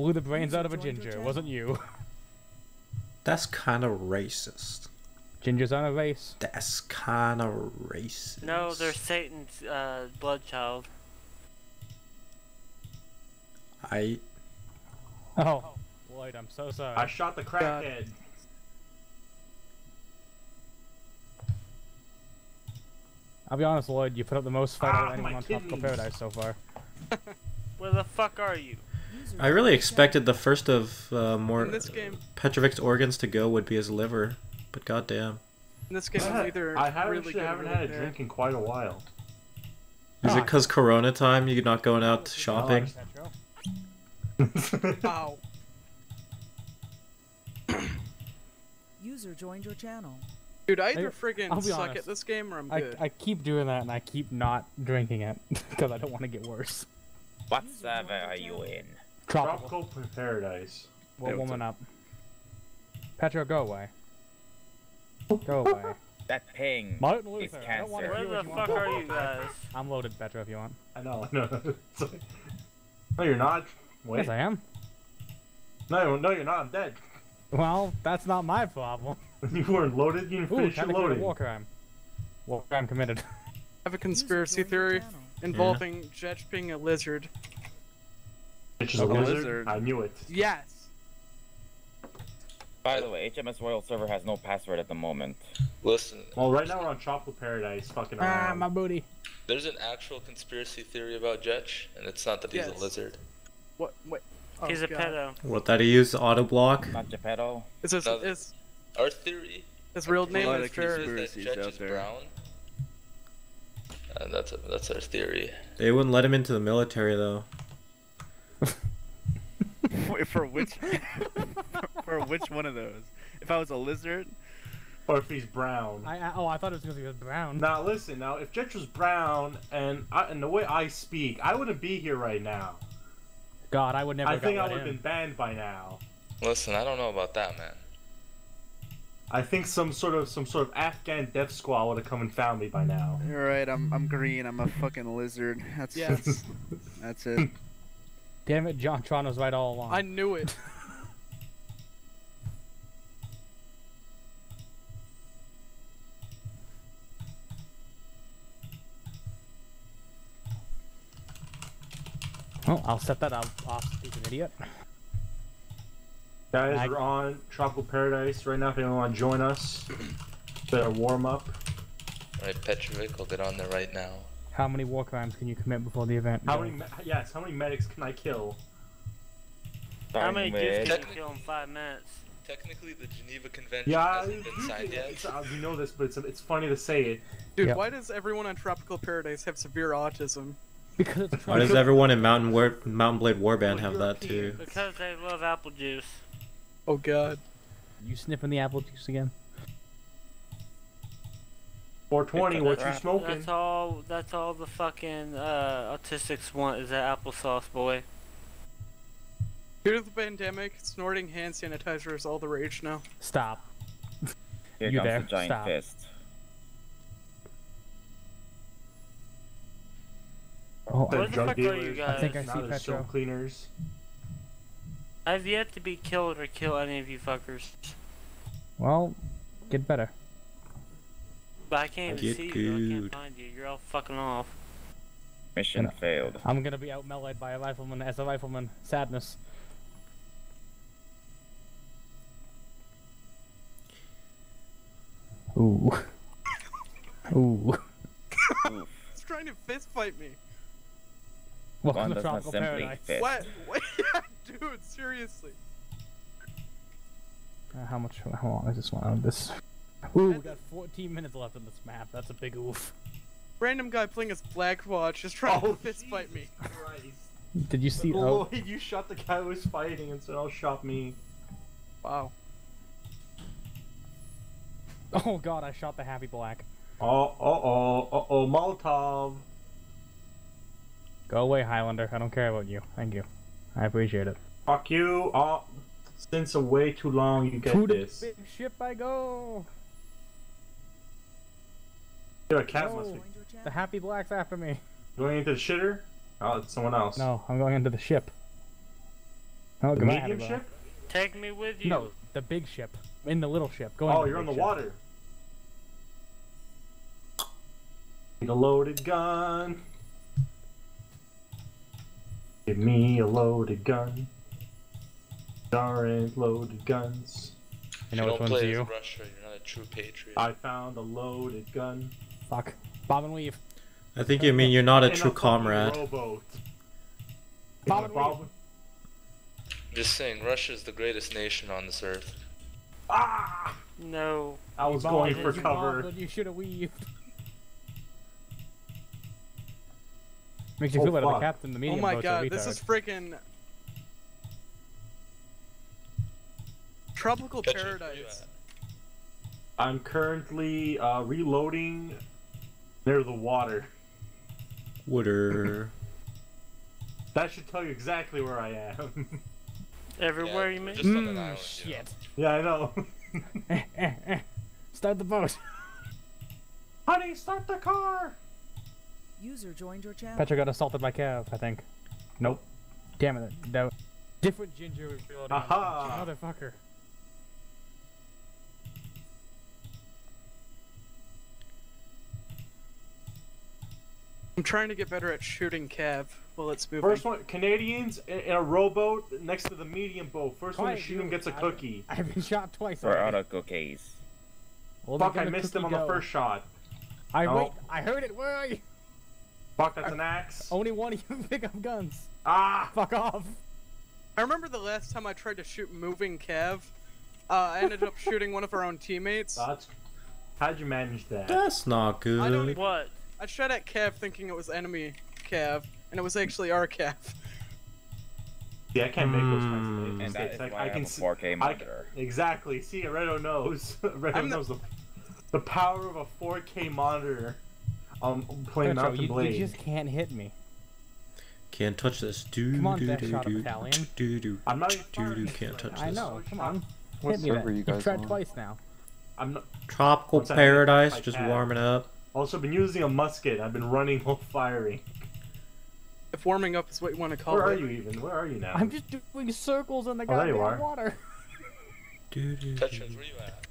blew the brains out of a ginger. It wasn't you. That's kind of racist. Ginger's aren't a race. That's kind of racist. No, they're Satan's uh, blood child. I. Oh, Lloyd, I'm so sorry. I shot the crackhead. I'll be honest, Lloyd, you put up the most fight out Ah, of anyone on Tropical. Paradise so far. Where the fuck are you? I really expected the first of uh, more In this game, Petrovic's organs to go would be his liver, but goddamn. in this game, I, either I haven't, really good haven't really had a bad. drink in quite a while. Is it Ah. because Corona time? You're not going out shopping? Petro? Ow. User joined your channel. Dude, I either friggin' suck honest. at this game or I'm I, good. I keep doing that and I keep not drinking it because I don't want to get worse. What server are you in? Tropical. Tropical Paradise. What Hey, woman up. Petro, go away. Go away. That ping. Martin Luther, It's I don't want to Where the you fuck want. are you guys? I'm loaded, Petro, if you want. I know, I know. No, you're not. Wait. Yes, I am. No, no, you're not. I'm dead. Well, that's not my problem. You weren't loaded. You didn't Ooh, finish your time to commit a loading. war crime. War crime committed. I have a conspiracy theory channel. involving Jetch being a lizard. It's just a Okay. lizard. Lizard. I knew it. Yes. By the way, HMS Royal server has no password at the moment. Listen, Well, right now we're on Tropical Paradise, fucking ah, around. my booty. there's an actual conspiracy theory about Jetch, and it's not that he's Yes. a lizard. What? Wait. Oh, He's a God. pedo. What, that he used auto block? Not Geppetto. Is his, No. is Our theory his real name is Jared? is that Jetch is there. brown. And that's that's our theory. They wouldn't let him into the military though. Wait, for which for which one of those? If I was a lizard, Or if he's brown. I, I oh I thought it was because he was brown. Now listen, now if Jetch was brown and I, and the way I speak, I wouldn't be here right now. God, I would never. I think I would have been banned by now. Listen, I don't know about that, man. I think some sort of some sort of Afghan death squad would have come and found me by now. you're right. I'm I'm green. I'm a fucking lizard. That's Yes. that's it. Damn it, JonTron was right all along. I knew it. Well, I'll set that up off, stupid idiot. Guys, I- we're on Tropical Paradise right now. If anyone want to join us, better warm up. Alright, Petrovic, I'll get on there right now. How many war crimes can you commit before the event? How many? Me- yes, how many medics can I kill? How many Starting dudes can you kill in five minutes? Technically, the Geneva Convention Yeah, hasn't been signed yet. it's, uh, we know this, but it's, it's funny to say it. Dude, Yep. why does everyone on Tropical Paradise have severe autism? Because Why does everyone in Mountain War- Mount and Blade Warband Well, have that too? Because they love apple juice. Oh god. You sniffing the apple juice again? 420, what you smoking? That's all. That's all the fucking uh, autistics want is that applesauce, boy. Due to the pandemic, snorting hand sanitizer is all the rage now. Stop. Here You comes there. the giant Stop. fist. Oh, The Where the drug fuck are you dealers, guys? I think I now see Petro. cleaners. I've yet to be killed or kill any of you fuckers. well, get better. But I can't even Get see you. I can't find you. You're all fucking off. Mission Yeah. failed. I'm gonna be out meleeed by a rifleman as a rifleman. Sadness. Ooh. Ooh. He's trying to fist fight me. Welcome One to does not tropical simply paradise. fit. What? What? Yeah, dude, seriously. Uh, how much? How long is this one? Oh, this. Ooh, we got 14 minutes left on this map. That's a big oof. Random guy playing as Blackwatch is trying Oh, to fist fight me. Christ. Did you see? Oh, Lloyd, you shot the guy who was fighting and said, "I'll shot me." Wow. oh God! I shot the happy black. Oh, uh oh, uh oh, Molotov. Go away, Highlander. I don't care about you. Thank you. I appreciate it. Fuck you. Oh, since a way too long, you get to the this. big ship I go. Dude, a cat No. must be Joined your channel. The happy black's after me. going into the shitter. Oh, it's someone else. No, I'm going into the ship. Oh, The medium Hannibal. ship? Take me with you. No, the big ship. In the little ship. Going Oh, you're on the ship. water. Need a loaded gun. Give me a loaded gun. There ain't loaded guns. You know if which you don't one's play you? Russia, you're not a true patriot. I found a loaded gun. Fuck. Bob and weave. I think you mean you're not a In true fucking comrade. Rowboat. Bob and Bob- I'm just saying, Russia is the greatest nation on this earth. Ah! No. I was Bob, going for cover. Bob, you should have weaved. Makes you Oh, feel better. The captain, the Oh medium my boat's a god, this is freaking tropical Ketchup, where you paradise. I'm currently uh, reloading near the water. Water. That should tell you exactly where I am. Everywhere Yeah, you mean? just Mm, island, you know. shit. yeah, I know. Eh, eh, eh. Start the boat. Honey, start the car! User joined your channel. Petra got assaulted by Cav, I think. Nope. Damn it. No. Different ginger was reloading. Aha! Motherfucker. I'm trying to get better at shooting Cav while it's moving. First one, Canadians in, in a rowboat next to the medium boat. First one to shoot him gets a I- cookie. I've been shot twice We're already. out of cookies. Well, Fuck, I missed him on cookie the first shot. I No. wait. I heard it. Where are you? Fuck, that's an axe. Only one of you pick up guns. Ah! Fuck off. I remember the last time I tried to shoot moving Cav. Uh, I ended up shooting one of our own teammates. That's. How'd you manage that? That's not good. I don't even- What? I shot at Cav thinking it was enemy Cav, and it was actually our Cav. Yeah, I can't make those kinds of Hmm. And mistakes. that is Like, why I I can have a see. 4K I, monitor. exactly. See, Redo knows. Redo I'm knows the, the power of a 4K monitor. Um, playing Petra, Mountain you, Blade. you just can't hit me. Can't touch this. Do Come on, do do Shot do Battalion. do do I'm not even do do. Can't touch now. I know. Come on. What hit me server then. you guys tried on? twice now. I'm not. Tropical What's paradise, just warming up. Also, been using a musket. I've been running while firing. If warming up is what you want to call it. Where are you even? Where are you now? I'm just doing circles on the Oh, there you goddamn are. water. Do, do, do. Tetris, where you at?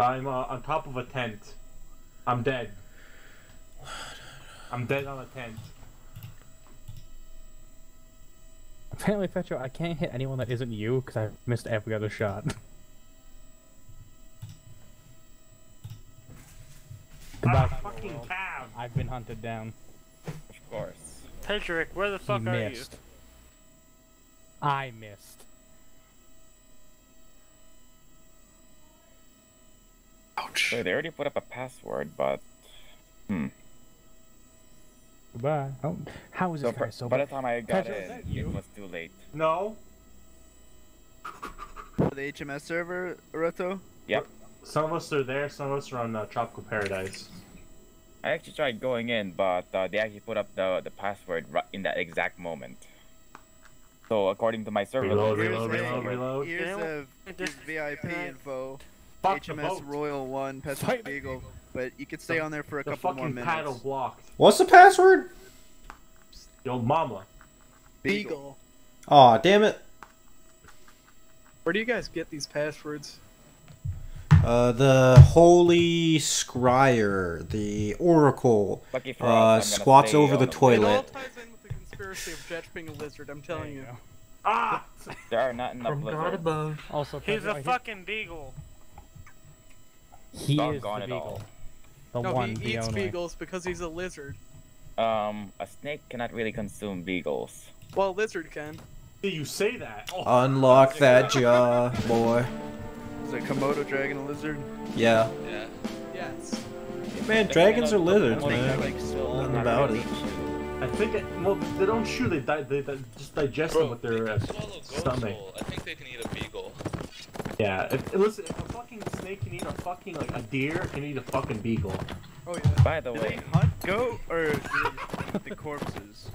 I'm uh, on top of a tent. I'm dead. I'm dead on a tent. Apparently, Petro, I can't hit anyone that isn't you because I've missed every other shot. Ah, fucking cab. I've been hunted down. Of course. Patrick, where the He fuck are you? I missed. Ouch. So they already put up a password, but hmm. Goodbye. Oh, how is So this for, guy so by the time I got Petra, in, that it was too late. No. The HMS server, Roto? Yep. Some of us are there. Some of us are on uh, Tropical Paradise. I actually tried going in, but uh, they actually put up the the password right in that exact moment. So according to my server, Reload, link, reload, it's reload, saying- reload. Here's Yeah, here's VIP info. Fuck HMS. Royal 1, Pacific Fight. Beagle. But you could stay on there for a The couple more fucking minutes. paddle blocked. What's the password? Yo, mama. Beagle. Aw, damn it. Where do you guys get these passwords? Uh, the Holy Scryer, the Oracle, Lucky for us, uh, I'm squats over on the the It all toilet. ties in with the conspiracy of Jetch being a lizard, I'm There telling you you. Ah! There are not enough lizards. above. Also, He's Petro, a fucking beagle. He is Doggone the beagle. all. The No, one, he the eats only. beagles because he's a lizard. Um, a snake cannot really consume beagles. Well, a lizard can. See, you say that. Oh, Unlock that jaw, boy. Is it Komodo dragon a lizard? Yeah. Yeah. Yes. Man, dragons are lizards, man. like Nothing about it. I think it, well, they don't chew. They, di- they, they just digest them with their uh, can stomach. soul. I think they can eat a beagle. Yeah. If, listen, if a fucking snake can eat a fucking like a deer, it can eat a fucking beagle. Oh yeah. By the Do they way, hunt goat or do they just eat the corpses?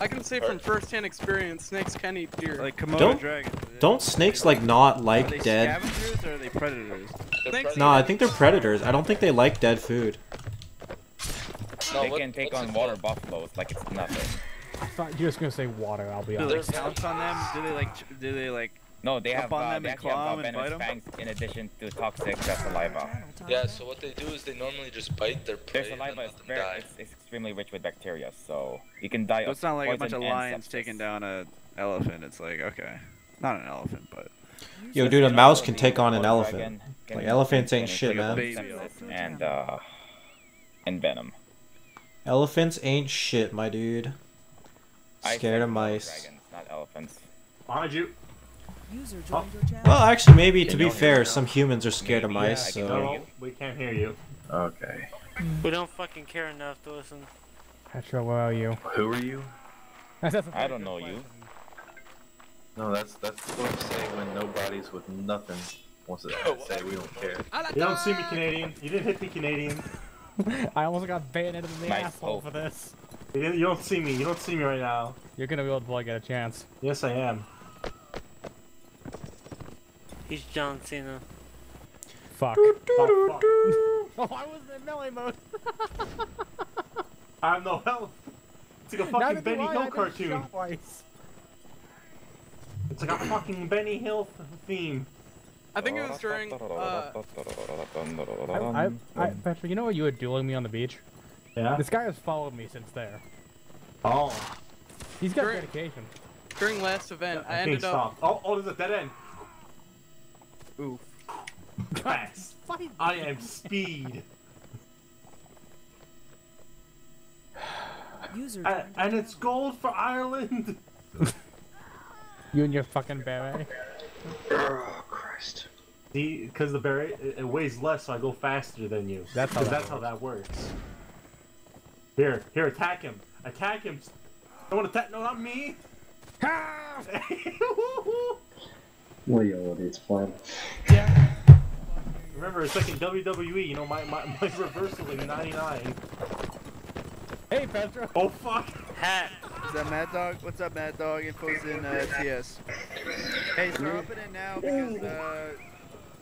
I can say from first-hand experience, snakes can eat deer. Like Komodo Don't- dragon. Don't snakes like not Are they like dead? scavengers or are they predators? They're No, I think they're predators. I don't think they like dead food. No, they what- can take on water called? buffaloes like it's nothing. I thought you were just gonna say water. I'll be honest. Do honest. they pounce on them? Do they like? Do they like? No, they have on uh, they and actually have claw uh, 'em and venomous bite 'em? fangs in addition to toxic uh, saliva. Yeah, so what they do is they normally just bite their Their prey and then saliva is let them very it's, it's extremely rich with bacteria, so you can die So it's not like a bunch of lions taking down a elephant. It's like okay, not an elephant, but Yo, dude, a mouse can take on an elephant. Like, elephants ain't shit, man. Baby sepsis elephant. And uh, and venom. Elephants ain't shit, my dude. Scared of mice. Dragons, not elephants. Behind you. User Oh. your. Well, actually, maybe to be fair, some humans are scared of Maybe, yeah, mice, I so. hear No, we can't hear you. Okay. We don't fucking care enough to listen. Petra, where are you? Who are you? That's a I pretty don't know you. No, that's that's what I say when nobody's with nothing wants to say we don't care. You don't see me, Canadian. You didn't hit me, Canadian. I almost got bayoneted in the Nice asshole hope. for this. You, you don't see me. You don't see me right now. You're gonna be able to like, get a chance. Yes, I am. He's John Cena. Fuck. Oh, fuck. Oh, I was in melee mode. I have no health. It's like a fucking do Benny Hill I've cartoon. twice. It's like a fucking Benny Hill theme. I think it was during. Uh, I, I, I, Petra, you know what you were dueling me on the beach? Yeah. This guy has followed me since there. Oh. He's got Great. dedication. during last event, I, I ended up. stop. Oh, oh, there's a dead end. Oof. Fast. I am speed. User and, and it's gold for Ireland. You and your fucking beret. Oh Christ. See, because the beret it, it weighs less, so I go faster than you. That's how 'Cause that that's how that works. Here, here, attack him. Attack him. Don't want to attack. No, not me. Leo, it's fun. Yeah. Remember, it's like in WWE. You know, my my, my reversal in '99. Hey, Petra. Oh fuck. Hat. Is that Mad Dog? What's up, Mad Dog? Info's in uh, TS. Hey, so hop in now because uh,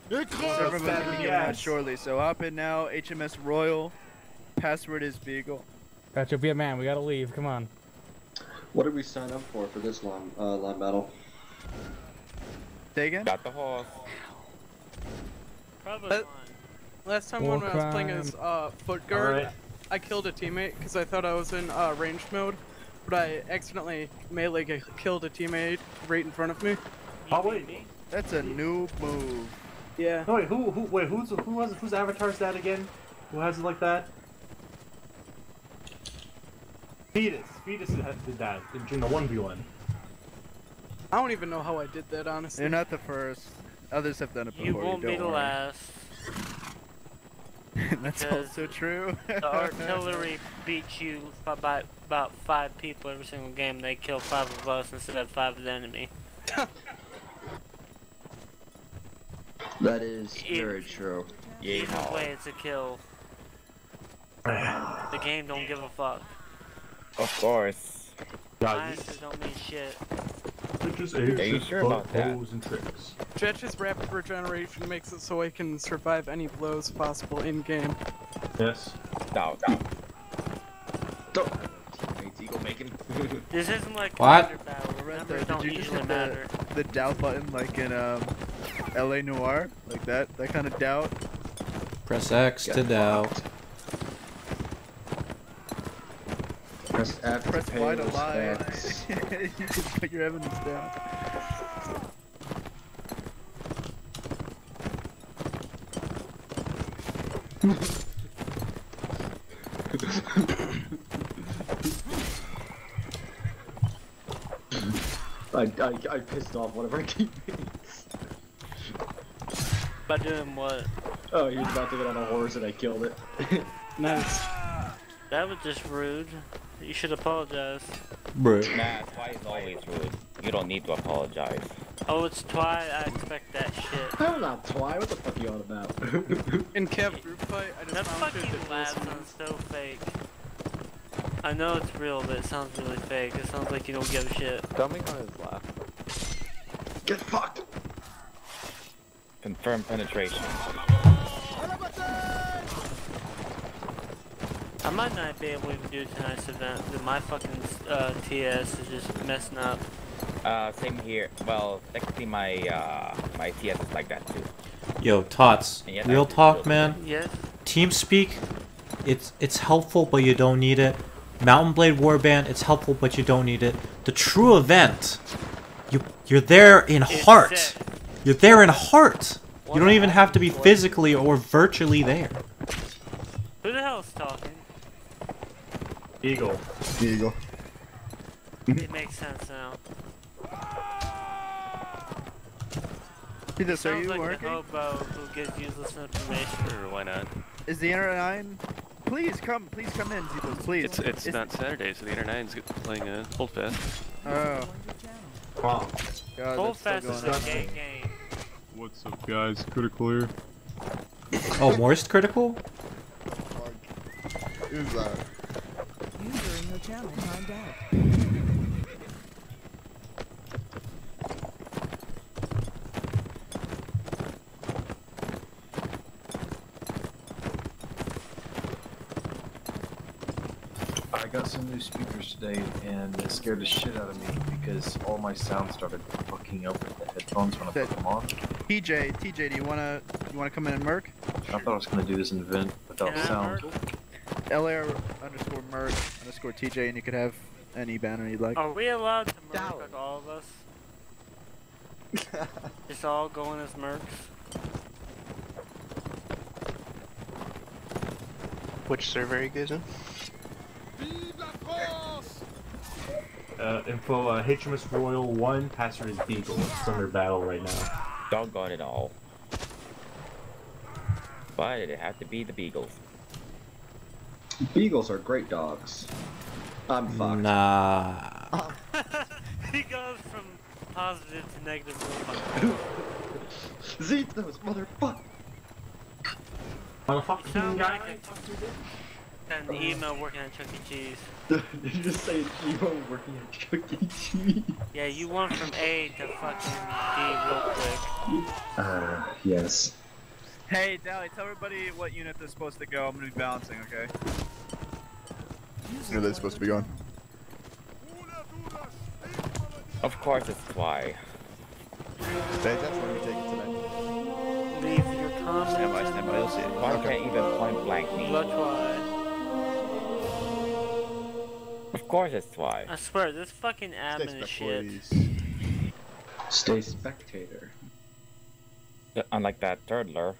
the server will be Stab in giving out shortly. So hop in now. HMS Royal. Password is Beagle. Petra, be a man. We gotta leave. Come on. What did we sign up for for this line uh, line battle? Say again? Got the horse. Probably Uh. Last time War when I was playing as uh, foot guard, Alright. I killed a teammate because I thought I was in uh, range mode, but I accidentally melee g- killed a teammate right in front of me. Oh wait. That's a noob move. Yeah. No wait. Who who wait? Who's who has whose avatar is that again? Who has it like that? Fetus. Fetus had- did that in the one v one. I don't even know how I did that, honestly. You're not the first. Others have done it before. You won't don't be the worry. last. That's also true. The artillery beats you by, by about five people every single game. They kill five of us instead of five of the enemy. That is It- very true. Either way, it's a kill. The game don't give a fuck. Of course. Sciences don't mean shit. Are you sure about that? and tricks. Jetch's rapid regeneration makes it so I can survive any blows possible in game. Yes. Down, down. Teammates, Eagle making. This isn't like What? battle. Lorenzo, Numbers did don't you just usually hit matter. the, the doubt button like in um, LA Noire? Like that? That kind of doubt? Press X to Get doubt. fucked. Press F to Press pay Y to those lie. you just put your evidence down. I, I, I pissed off one of our teammates. By doing what? Oh, he was about to get on a horse and I killed it. Nice. That was just rude. You should apologize. Bro. Nah, Twi always rude. You don't need to apologize. Oh, it's Twi. I expect that shit. I'm not Twy, what the fuck are you on about? In Kev group fight, I just That found fucking it laugh sounds so fake. I know it's real, but it sounds really fake. It sounds like you don't give a shit. Coming on his laugh. Get fucked! Confirm penetration. I might not be able to do tonight's event. but My fucking uh, TS is just messing up. Uh, same here. Well, technically my uh my TS is like that too. Yo, Tots, And real talk, man. Yes. TeamSpeak, it's it's helpful, but you don't need it. Mount and Blade Warband, it's helpful, but you don't need it. The true event, you you're there in It's heart. set. You're there in heart. You don't even have to be physically or virtually there. Who the hell's talking? Eagle. Eagle. It makes sense now. Peter, are Sounds you like working? a hobo who gives useless information. Sure, why not? Is the Inner Nine? Please come, please come in, Zebos, please. It's it's Is- not Saturday, so the Inner Nine's playing a Holdfast. Oh. Wow. God, Hold that's still fast is going a gay game. What's up, guys? Critical here. Oh, Morst critical? Who's that? Uh, User in your channel timed out. I got some new speakers today, and it scared the shit out of me because all my sound started fucking up with the headphones when I put them on. TJ, TJ, do you wanna you wanna come in and merc? I thought I was gonna do this event without Can I sound. LR underscore merc underscore TJ, and you could have any banner you'd like. Are we allowed to merc like all of us? Just all going as mercs? Which server are you guys in? Uh, info, uh, HMS Royal 1, Passer is Beagle. It's under battle right now. Doggone it all. Why did it have to be the Beagles? Beagles are great dogs. I'm fucked. Nah. he goes from positive to negative. real quick. Zetos, motherfucker. Motherfucking Sound guy. like an email working at Chuck E. Cheese. Did you just say Emo working at Chuck E. Cheese? Yeah, you went from A to fucking D real quick. Uh, yes. Hey, Dally, tell everybody what unit they're supposed to go. I'm gonna be balancing, okay? Where are they supposed to be going? Of course it's Fly. Stage, that's where we take it tonight. Leave your comments. Stand by, stand by, you'll see it. Why can't even point blank me? That's why. Of course it's Fly. I swear, this fucking admin is shit. Stay spectator. Unlike that Turtler.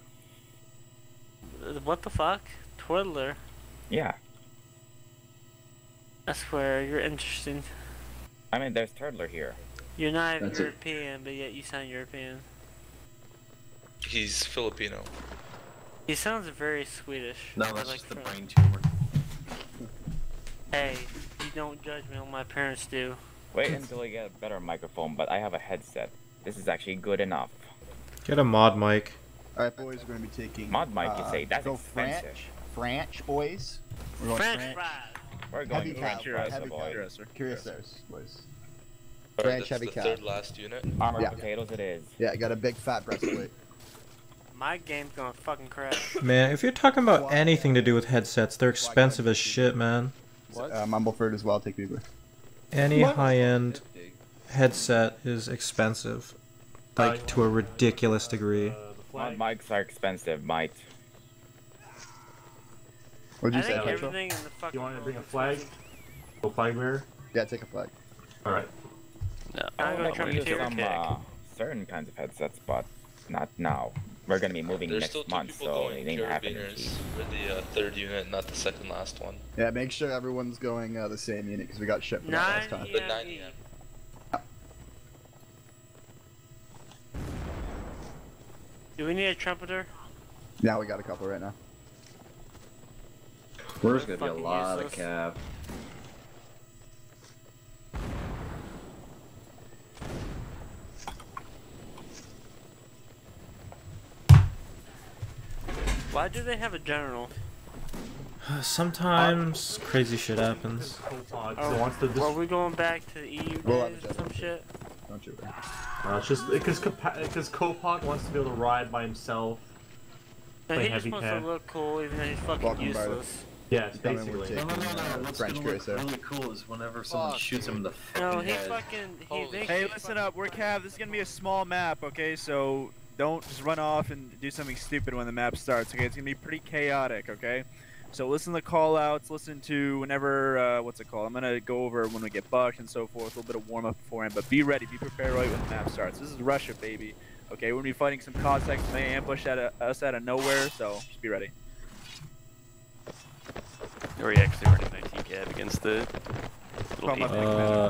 Uh, What the fuck? Twiddler. Yeah. I swear, you're interesting. I mean, there's Turtler here. You're not That's it. European, but yet you sound European. He's Filipino. He sounds very Swedish. No, that's like just the brain tumor. Hey, you don't judge me on my parents do. Wait until I get a better microphone, but I have a headset. This is actually good enough. Get a mod mic. Alright, boys, we're gonna be taking. Mod mic, you uh, say? That's go expensive. French. French, boys. We're going French French. fries. We're going Heavy French cal, fries, heavy boy. cal. Cuirassiers, boys. Alright, French heavy the cal. third last unit. Armored Yeah. potatoes it is. Yeah, got a big fat breastplate. My game's gonna fucking crash. Man, if you're talking about anything to do with headsets, they're expensive as shit, man. What? Uh, Mumbleford as well, take Bieber. Any high-end headset is expensive. Like, to a ridiculous degree. Mod mics are expensive, might. What'd I you say, think everything in the fucking You want to bring a flag? expensive. Go flag bearer? Yeah, take a flag. Alright. No. I go I'm try gonna try to use take some a uh, certain kinds of headsets, but not now. We're gonna be moving There's next month, people so it ain't happening. carabiniers for the uh, third unit, not the second last one. Yeah, make sure everyone's going uh, the same unit because we got shit for that last time. The 9 EM. Do we need a trumpeter? Now we got a couple right now. There's gonna be a Fucking lot of useless. cab. Why do they have a general? Sometimes crazy shit happens. Copod, Are, wants to are we going back to the EU We'll days or some shit? Don't you worry. Uh, it's just because because Copod wants to be able to ride by himself. No, Play he just wants cab. to look cool even though he's fucking Welcome, useless. Yes, Tell me we're basically. taking, No, no, no, no. uh, What's French gonna look really cool is whenever someone shoots him in the fucking No, he head. fucking. He, they Hey, shoot listen up. We're Cav. This is gonna be a small map, okay? So don't just run off and do something stupid when the map starts. Okay, it's gonna be pretty chaotic. Okay. So listen to call outs. Listen to whenever uh, what's it called? I'm gonna go over when we get bucked and so forth. A little bit of warm up beforehand, but be ready. Be prepared right when the map starts. This is Russia, baby. Okay, we're gonna be fighting some Cossacks who may ambush at a, us out of nowhere. So just be ready. Or he actually running 19 cab against the little Come. Uh,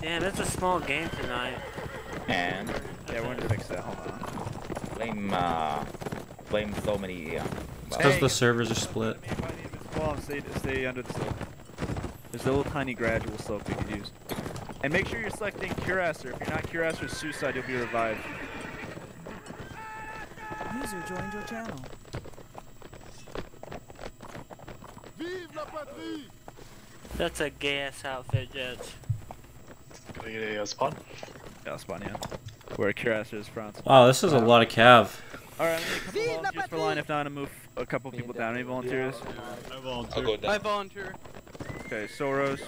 Damn, it's a small game tonight. And Yeah, we're gonna fix that. Hold on. blame uh, blame so many. Uh, because Hey. the servers are split. Well, stay, stay under the slope. There's a little tiny gradual slope you can use. And make sure you're selecting Cuirassier. If you're not Cuirassier Suicide, you'll be revived. User joined your channel. That's a gay ass outfit, Judge. Can I get a uh, spawn? Yeah, spawn in. Where Cuirassier is front. Wow, this is a lot of cav. Alright, I'm gonna need a couple volunteers for line. If not, I'm gonna move a couple people down. Any volunteers? I volunteer. I'll go down. I volunteer. Okay, Soros,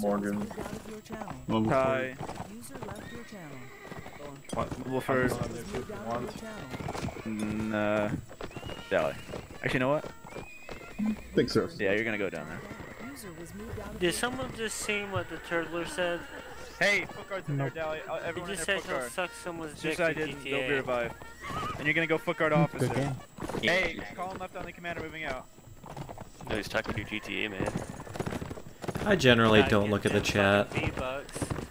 Morgan. was moved out of your channel. Level Ty, User left your channel. what, Wolford, Was moved out of your channel. and uh, Dally. Actually, you know what? Think so. Yeah, you're gonna go down there. User was moved out of Did someone just see what the turtler said? Hey, Footguard's in there, Dally. Uh, He everyone in just there, said he'll Footguard. suck someone's dick Suicide in didn't, they'll be GTA. revived. And you're gonna go Footguard officer. Good game. Hey, call him left on the commander moving out. No, he's talking to GTA, man. I generally Gotta don't look at the chat.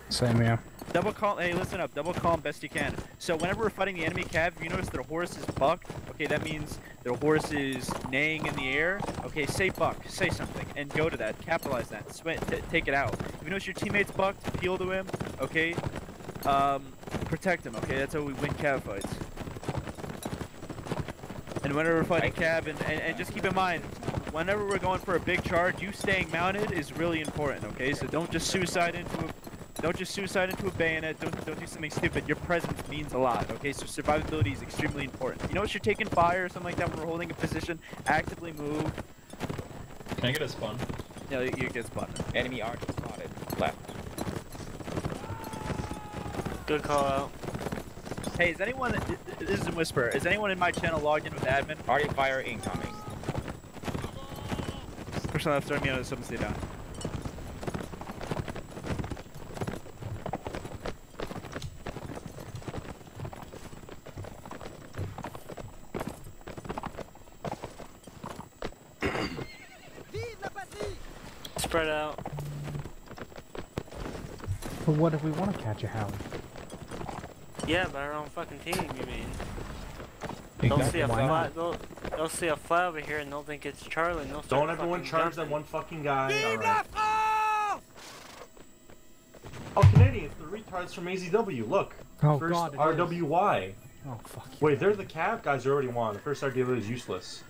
Same here. Double call. Hey, listen up. Double call best you can. So whenever we're fighting the enemy cav, you notice their horse is bucked, okay, that means their horse is neighing in the air. Okay, say buck, say something, and go to that. Capitalize that. Sw- t- take it out. If you notice your teammate's bucked, appeal to him. Okay, um, protect him. Okay, that's how we win cav fights. And whenever we're fighting cav, and, and, and just keep in mind, whenever we're going for a big charge, you staying mounted is really important. Okay, so don't just suicide into a don't just suicide into a bayonet. Don't don't do something stupid. Your presence means a lot. Okay, so survivability is extremely important. You know, if you're taking fire or something like that, when we're holding a position, actively move. Can I get a spawn? You you get spotted. enemy arch spotted left. Good call out. Hey, is anyone? This is a whisper. Is anyone in my channel logged in with admin? Arty fire incoming. Person left, start me on something stay down. Spread out. But what if we want to catch a hound? Yeah, but our own fucking team, you mean? They'll see a Why fly, not? they'll, they'll see a fly over here and they'll think it's Charlie and they'll start Don't everyone fucking charge that one fucking guy. Alright. Oh, Canadians, the retards from AZW. Look. Oh, First God, it is. RWY. Oh fuck. Wait, they're the cav guys who already won. The first RWY is useless.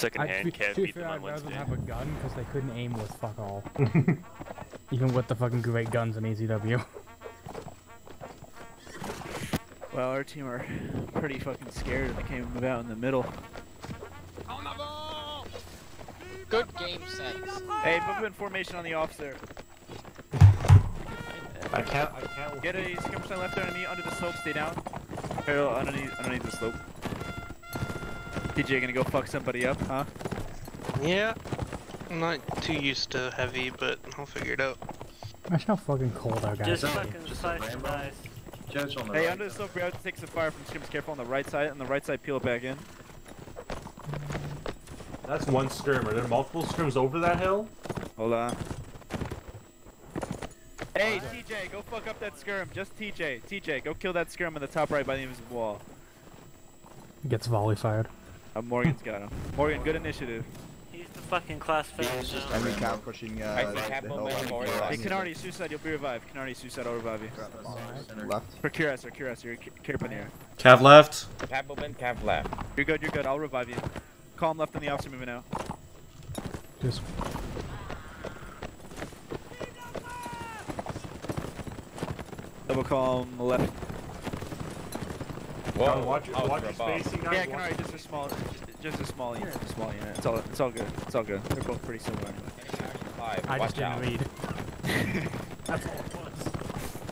Second I, hand to, cab to be beat them fair, on I'd rather Wednesday. have a gun because they couldn't aim with fuck all. Even with the fucking great guns in AZW. Well, our team are pretty fucking scared and they can't move out in the middle. Good game sense. Hey, move in formation on the officer. I can't. I can't. Get a scum percent left there underneath under the slope. Stay down. Parallel underneath underneath the slope. TJ gonna go fuck somebody up, huh? Yeah. I'm not too used to heavy, but I'll figure it out. Imagine how fucking cold our guys Just are. fucking slice dice. Judge on the Hey, right. under the slope, we have to take some fire from scrims. Careful on the right side. On the right side, peel it back in. That's one skirm. Are there multiple skirms over that hill? Hold on. Hey, TJ, go fuck up that skirm. Just TJ. TJ, go kill that skirm on the top right by the invisible wall. Gets volley fired. Uh, Morgan's got him. Morgan, good initiative. He's the fucking class finish now. Enemy cav pushing uh, I see the Capo hill. moving. Hey, Canardi, suicide, you'll be revived. Canardi, suicide, I'll revive you. Left. For Cuirass, or Cuirass, you're Kirpin here. Cav left. Cav movement, cav left. You're good, you're good, I'll revive you. Calm left on the officer moving out. Just Double calm left. Whoa, John, watch, I watch your spacing. Yeah, guys. Canardi, just a small. Just, just a small unit. A small unit. It's all. It's all good. It's all good. They're both pretty similar. Five. I Watch just didn't out. read. That's all it was.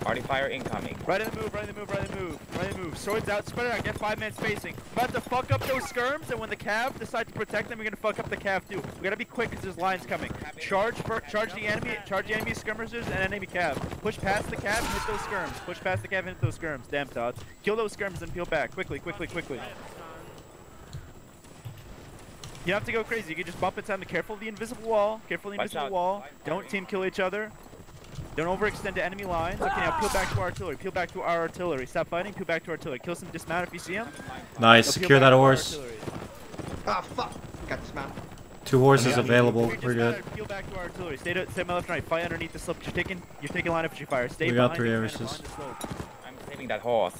Party fire incoming. Right in the move. Right in the move. Right in the move. Right in the move. Swords out. Spread it out. Get five man spacing. About to fuck up those skirms, and when the cav decide to protect them, we're gonna fuck up the cav too. We gotta be quick because there's lines coming. Charge for charge the enemy. Charge the enemy skirmishers and enemy cav. Push past the cav and hit those skirms. Push past the cav and hit those skirms. Damn Todd. Kill those skirms and peel back quickly. Quickly. Quickly. You don't have to go crazy. You can just bump into them. Be careful of the invisible wall. Careful of the invisible wall. Don't team kill each other. Don't overextend to enemy lines. Okay, now peel back to our artillery. Peel back to our artillery. Stop fighting. Peel back to our artillery. Kill some dismount if you see them. Nice, secure that horse. Ah, fuck. Got dismounted. Two horses Yeah. available. We're you're good. Peel back to our artillery. Stay to stay my left and right. Fight underneath the slope. You're taking you're taking line infantry fire. Stay We got three the commander, heiresses. behind the slope. I'm saving that horse.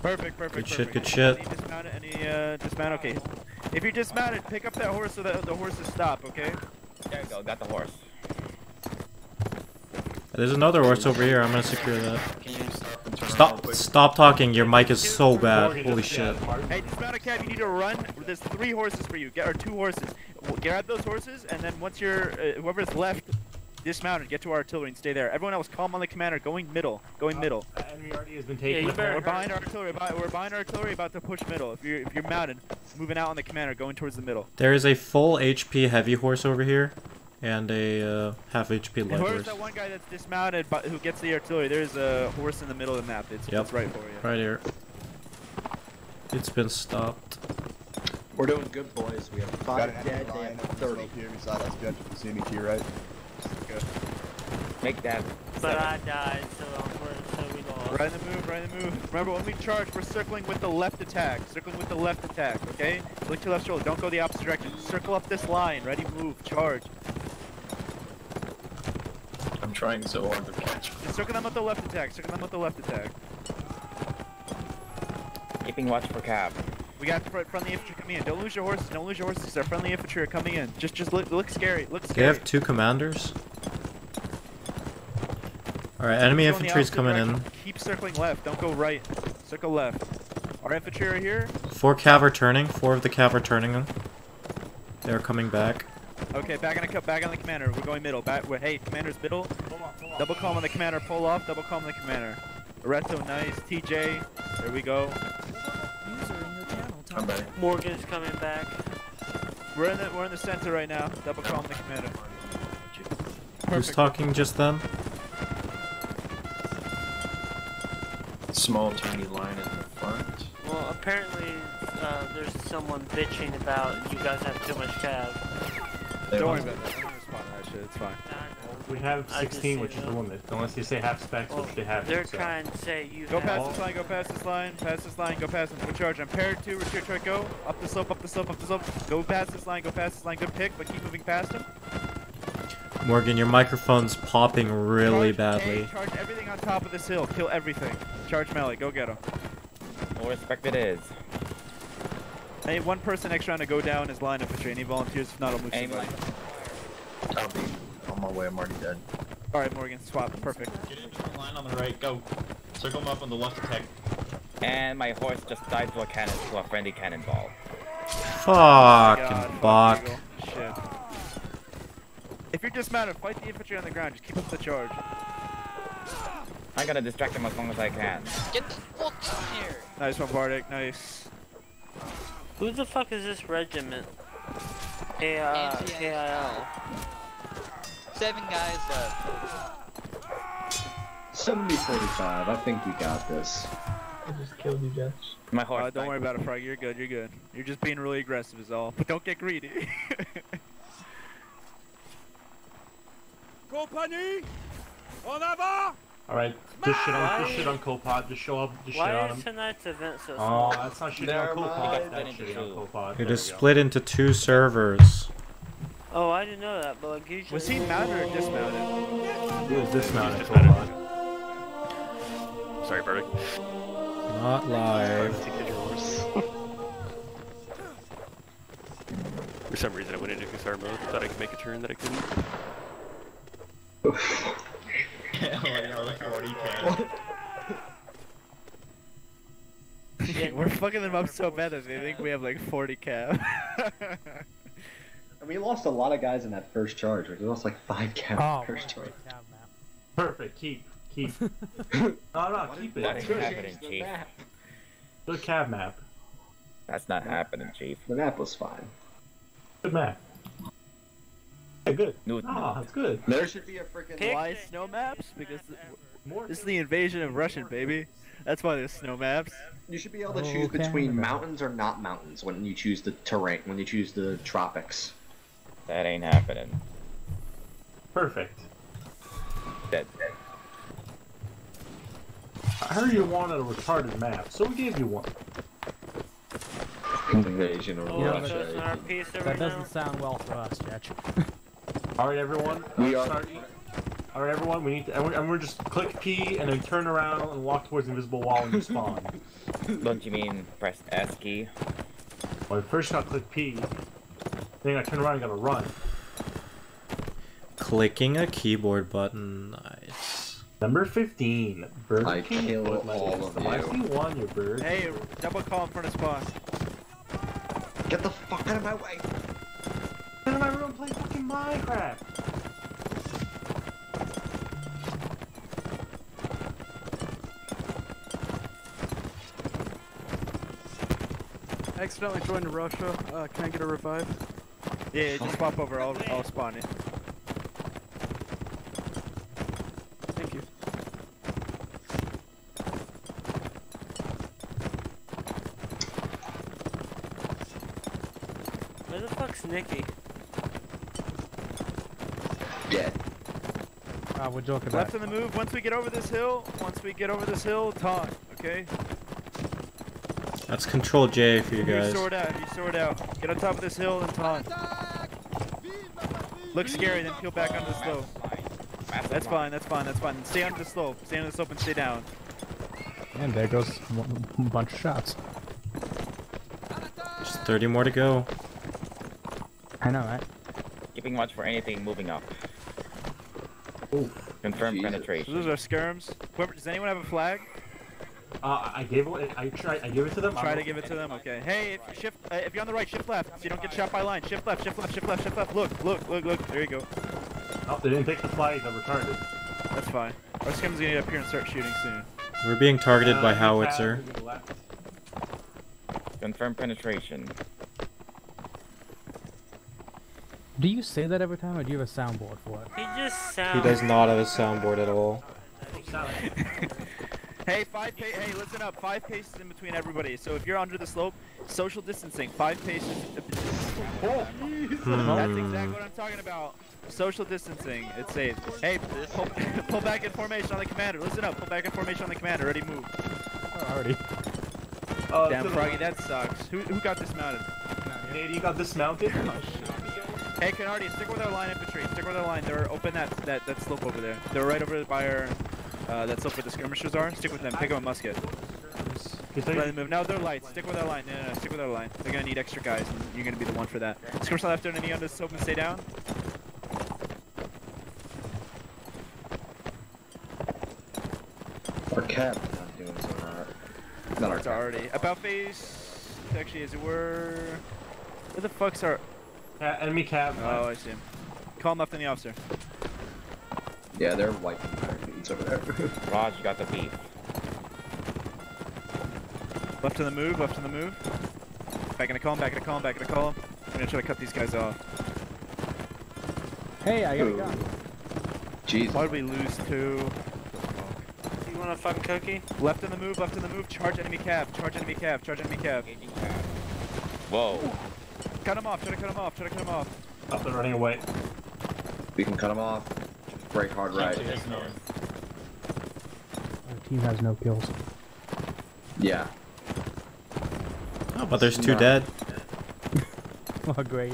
Perfect, perfect, Good shit, good shit. Any dismount, any uh, dismount? Okay. If you're dismounted, pick up that horse so that the horses stop. Okay. There you go. Got the horse. There's another horse over here. I'm gonna secure that. Can you stop and turn around real Stop! talking. Your mic is so bad. Holy shit. yeah, Martin- Hey, dismount a cab. You need to run. There's three horses for you. Get or two horses. W- Grab those horses, and then once you're uh, whoever's left, dismounted. Get to our artillery and stay there. Everyone else, calm on the commander. Going middle. Going middle. Uh, enemy already has been taken. you better We're behind our artillery. About, we're behind our artillery. About to push middle. If you're if you're mounted, moving out on the commander, going towards the middle. There is a full HP heavy horse over here, and a uh, half HP And light whoever's horse. that one guy that's dismounted, but who gets the artillery? There's a horse in the middle of the map. It's, Yep. it's right for you. Right here. It's been stopped. We're doing good, boys. We have five dead. enemy They have 30. slope here beside us, Judge. If you see me to your right. Make that. But seven. I died, so I'm so we lost. Right in the move, right in the move. Remember, when we charge, we're circling with the left attack. Circling with the left attack, okay? Look to your left shoulder. Don't go the opposite direction. Circle up this line. Ready, move, charge. I'm trying so hard to catch. Just circle them with the left attack. Circle them with the left attack. Keeping watch for cab. We got fr- friendly infantry coming in. Don't lose your horses. Don't lose your horses. Our friendly infantry are coming in. Just, just look, look scary. Look scary. They have two commanders. Alright, enemy Go in the infantry's opposite coming direction. in. Keep circling left. Don't go right. Circle left. Our infantry are here. Four cav are turning. Four of the cav are turning them. They're coming back. Okay, back on the back on the commander. We're going middle. Back. Wait, hey, commander's middle. Double call on the commander. Pull off. Double call on the commander. Reto, nice. TJ. There we go. User in your channel I'm ready. Morgan's coming back. We're in the we're in the center right now. Double call on the commander. Who's talking just then? Small tiny line in the front. Well, apparently uh, there's someone bitching about you guys have too much cav. They Don't worry want- about that. I'm gonna respond to that shit. It's fine. We have 16, which is the limit. Unless you say half specs, Well, which they have. they're so. trying to say you Go have past this line. Go past this line. Past this line. Go past them. We're charge. I'm paired two. Retreat. Try go up the slope. Up the slope. Up the slope. Go past this line. Go past this line. Good pick, but keep moving past him. Morgan, your microphone's popping really Charge badly. A, charge everything on top of this hill. Kill everything. Charge melee. Go get him. More respect it is. I need one person extra on to go down his line infantry. Any volunteers? If not, I'll move Aim somebody. I'll be on my way. I'm already dead. All right, Morgan. Swap. Perfect. Get into the line on the right, go. Circle them up on the left attack. And my horse just died to a cannon, to a friendly cannonball. Oh fucking God, fuck, Shit. If you're dismounted, fight the infantry on the ground. Just keep up the charge. I'm gonna distract him as long as I can. Get the fuck in here! Nice one, Bardic. Nice. Who the fuck is this regiment? K uh, Seven guys left. 70 45. I think we got this. I just killed you, Judge. My horse Uh, don't worry about it, Frog. You're good. You're good. You're just being really aggressive, is all. But don't get greedy. Compagnie, en avant! Alright, just shit on, just shit on Copod. Just show up, just shit Why on is him. tonight's event so Oh, that's not shitting Never on. Copod. That's That's into shitting on. Copod. It There is we go. split into two servers. Oh, I didn't know that, but like usually. Was he mounted or dismounted? He was dismounted Dismounted. Copod. Sorry, Bardic. Not live. To get your horse. For some reason, I went into Hussar mode. Thought I could make a turn that I couldn't. Yeah, like, I like already can. We're fucking them up so bad that they think we have like 40 cap. And we lost a lot of guys in that first charge. We lost like five cav Oh, first charge. Perfect. Keep. Keep. no, no, keep it. That It's ain't good. happening, Chief. Good cab map. That's not happening, Chief. The map was fine. Good map. Yeah, good. Newton. Ah, that's good. There should be a freaking. Why snow maps? Because th- this is the invasion of Russian, baby. That's why there's snow maps. You should be able to choose between mountains or not mountains when you choose the terrain. When you choose the tropics. That ain't happening. Perfect. Dead. I heard you wanted a retarded map, so we gave you one. Invasion of Yeah, but Russia. that doesn't sound well for us, Jetch. All right, everyone. Uh, we are- Start- All right, everyone. We need to, and we're, and we're just click P and then turn around and walk towards the invisible wall and you spawn. Don't you mean press S key? well, first you gotta click P. Then you gotta turn around and gotta run. Clicking a keyboard button. Nice. Number 15. Burger I King kill foot lettuce. all of I see one, you bird. Hey, double call in front of spawn. Get the fuck out of my way. Get in my room, play fucking Minecraft. Accidentally joined Russia. Uh, can I get a revive? Yeah, just pop over. I'll, I'll spawn it. Thank you. Where the fuck's Nikki? Dead. Ah, we're joking about Left on the move. Once we get over this hill, once we get over this hill, talk. Okay. That's Control J for you Get your guys. sword out. Your sword out. Get on top of this hill and taunt. Look scary, then peel back onto the slope. That's fine. That's fine. That's fine. Stay on the slope. Stay on the slope and stay down. And there goes one bunch of shots. Just 30 more to go. I know, right? Keeping watch for anything moving up. Confirm Jesus. So penetration. those are skirms. Whoever, does anyone have a flag? Uh, I gave it. I tried. I gave it to them. Try I'm- to give it to them. Okay. Hey, if shift. Uh, if you're on the right, shift left, so you don't get shot by line. Shift left. Shift left. Shift left. Shift left. Look. Look. Look. Look. There you go. Oh, they didn't take the flag. They're retarded. That's fine. Our skirm's gonna get up here and start shooting soon. We're being targeted Uh, by howitzer. have to the left. Confirm penetration. Do you say that every time, or do you have a soundboard for it? He just He does not have a soundboard at all. Hey, five pa- Hey, listen up. Five paces in between everybody. So if you're under the slope, social distancing. Five paces. Oh, that's exactly what I'm talking about. Social distancing. It's safe. Hey, pull, pull back in formation on the commander. Listen up. Pull back in formation on the commander. Ready, move. Already. Uh, Damn, to the- Froggy, that sucks. Who, who got dismounted? Nate, you got dismounted. Hey, Canardi, stick with our line infantry. Stick with our line. They're open that, that, that slope over there. They're right over by our, uh, that slope where the skirmishers are. Stick with them. Pick up a musket. Let them move. No, they're light. Stick with our line. No, no, no. Stick with our line. They're gonna need extra guys, and you're gonna be the one for that. Skirmish left on any on this slope and stay down. Our cap is not doing so hot. Not our It's cap. already about face. Actually, as it were. Where the fuck's our? Uh, enemy cav. Oh, I see him. Call him left in the officer. Yeah, they're wiping our feet over there. Raj, you got the beef. Left in the move. Left in the move. Back in the column. Back in the column. Back in the column. I'm gonna try to cut these guys off. Hey, I got a gun. Jesus. Why did we lose two? You want a fucking cookie? Left in the move, left in the move, charge enemy cav, charge enemy cav, charge enemy cav. Whoa. Cut him off, try to cut him off, try to cut him off. Oh, they're running away. We can cut them off. Break hard right. Our team has no kills. Yeah. Oh, but there's two Nah. dead. Oh, great.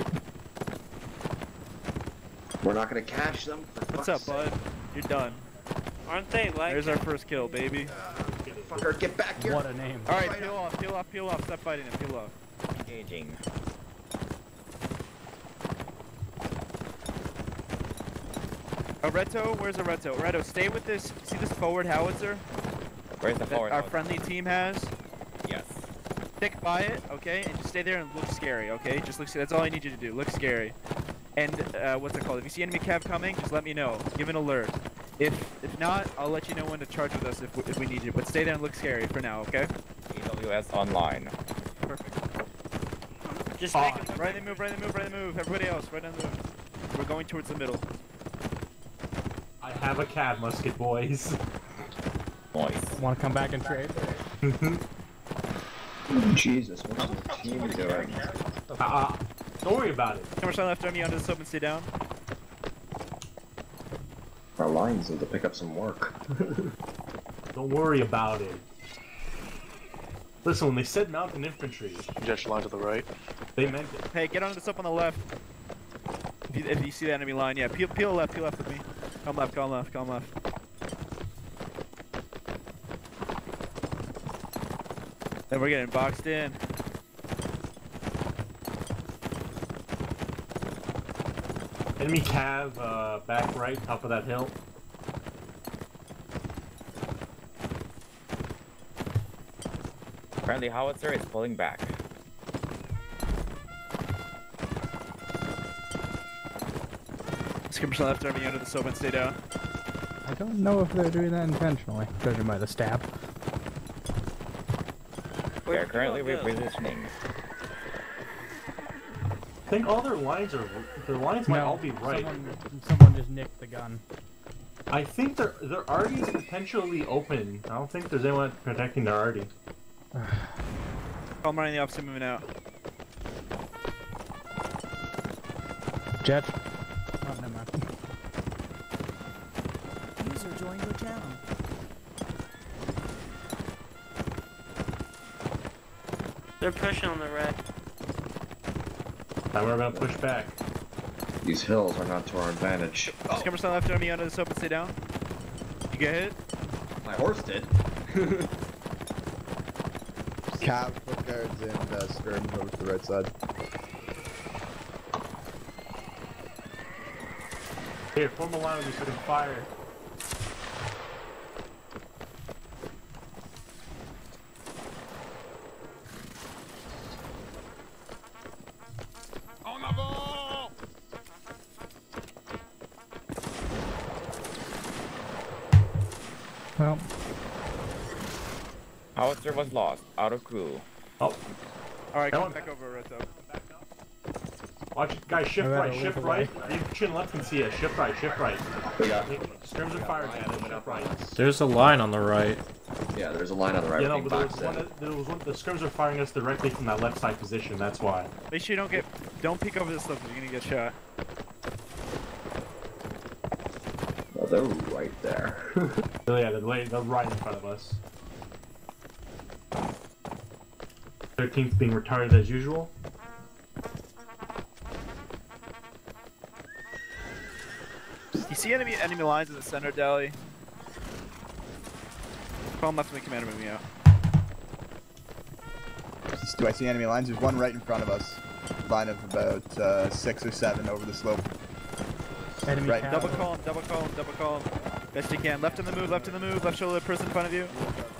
We're not gonna cash them. For What's up, fuck's bud? You're done. Aren't they like? There's our first kill, baby. sake. Fucker, get back here. What a name. Alright, peel off, peel off, peel off, stop fighting him, peel off. Engaging. Uh, Reto, where's a Reto? Reto, stay with this. See this forward howitzer Where's the forward? our house? friendly team has? Yes. stick by it, okay, and just stay there and look scary, okay? Just look. That's all I need you to do. Look scary. And uh, what's it called? If you see enemy cav coming, just let me know. Give an alert. If if not, I'll let you know when to charge with us if we, if we need you. But stay there and look scary for now, okay? AWS online. Perfect. Just Oh, make it right the move, right the move, right the move. Everybody else, right on the move. We're going towards the middle. I have a cav musket, boys. Nice. Want to come back and trade? Jesus, what's the team doing? Uh, don't worry about it. Camera side left army onto the slope and stay down. Our lines need to pick up some work. Don't worry about it. Listen, when they said mountain infantry, Judge line to the right. they meant it. Hey, get onto the slope on the left. If you, if you see the enemy line, yeah, peel, peel left, peel left with me. Come left, come left, come left. Then we're getting boxed in. Enemy cav, uh, back right, top of that hill. Apparently howitzer is pulling back. Skirmish left army under the slope and stay down. I don't know if they're doing that intentionally, judging by the stab. We are currently repositioning. I think all their lines are. Their lines might No, all be right. Someone, someone just nicked the gun. I think their their arty is potentially open. I don't think there's anyone protecting their arty. I'm running the opposite moving out. Jet. They're pushing on the red. Now we're gonna push back. These hills are not to our advantage. Skirmish left army under the slope and stay down. You get hit? My horse did. Cav, foot guards, and uh, skirm over to the right side. Here, form a line with me so we can fire. Howitzer was lost. Out of crew. Oh. Alright, come back over, Reto. Watch guys. Shift I right, shift right. away. You chin left can see it. Shift right, shift right. We got. Skirms are firing at it. Shift right. There's a line on the right. Yeah, there's a line on the right. Yeah, no, but there was one. in. That, there was one. The skirms are firing us directly from that left side position. That's why. Make sure you don't get, don't peek over this stuff. you're gonna get shot. Oh, they're right there. So yeah, they're, they're right in front of us. 13th being retarded as usual. You see enemy enemy lines in the center, Dally? Call left and the commander moving out. Do I see enemy lines? There's one right in front of us. Line of about uh, six or seven over the slope. enemy Right, cav. Double call him, double call him, double call him. Best you can. Left in the move, left in the move, left shoulder person in front of you.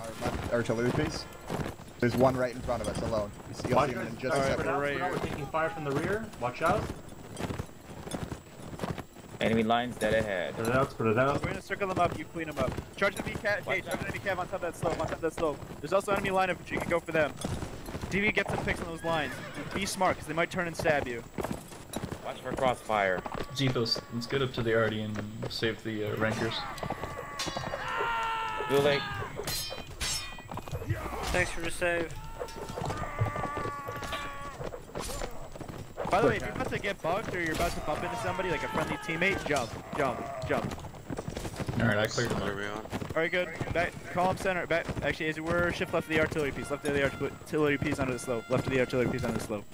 Our left artillery piece. There's one right in front of us alone. You see, you'll Watch see him in just a second. spread out, right spread out. here. We're taking fire from the rear. Watch out. Enemy lines dead ahead. Spread it out. Spread it out. We're gonna circle them up, you clean them up. Charge enemy cat, okay, charge enemy cav on top of that slope, on top of that slope. There's also enemy line infantry, you can go for them. TV get some picks on those lines. Be smart, because they might turn and stab you. Watch for crossfire. Zethos, let's get up to the Arty and save the uh, rankers. Too late. Thanks for the save. By the way, if you're about to get bugged or you're about to bump into somebody, like a friendly teammate, jump, jump, jump. Alright, I cleared them There up. we are. Alright, good. Back, column center, back. Actually, as we're shift left of the artillery piece, left of the artillery artillery piece onto the slope, left of the artillery piece onto the slope.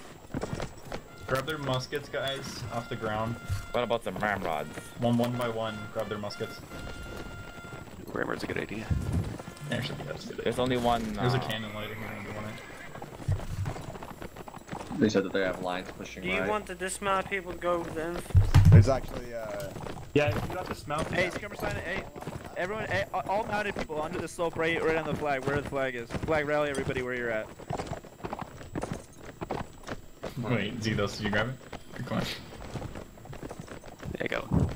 Grab their muskets, guys, off the ground. What about the ramrods? One one by one, grab their muskets. Grammar's a good idea. There should be that's. There's only one. There's a uh, cannon lighting here if you. They said that they have lines pushing Do you right. want the dismount people to go with them? There's actually uh, Yeah, you got this mount. Hey, skirmish line, hey, everyone, hey, all mounted people under the slope right, right on the flag, where the flag is. Flag rally, everybody where you're at. Wait, Zedos, did you grab it? Good question. There you go.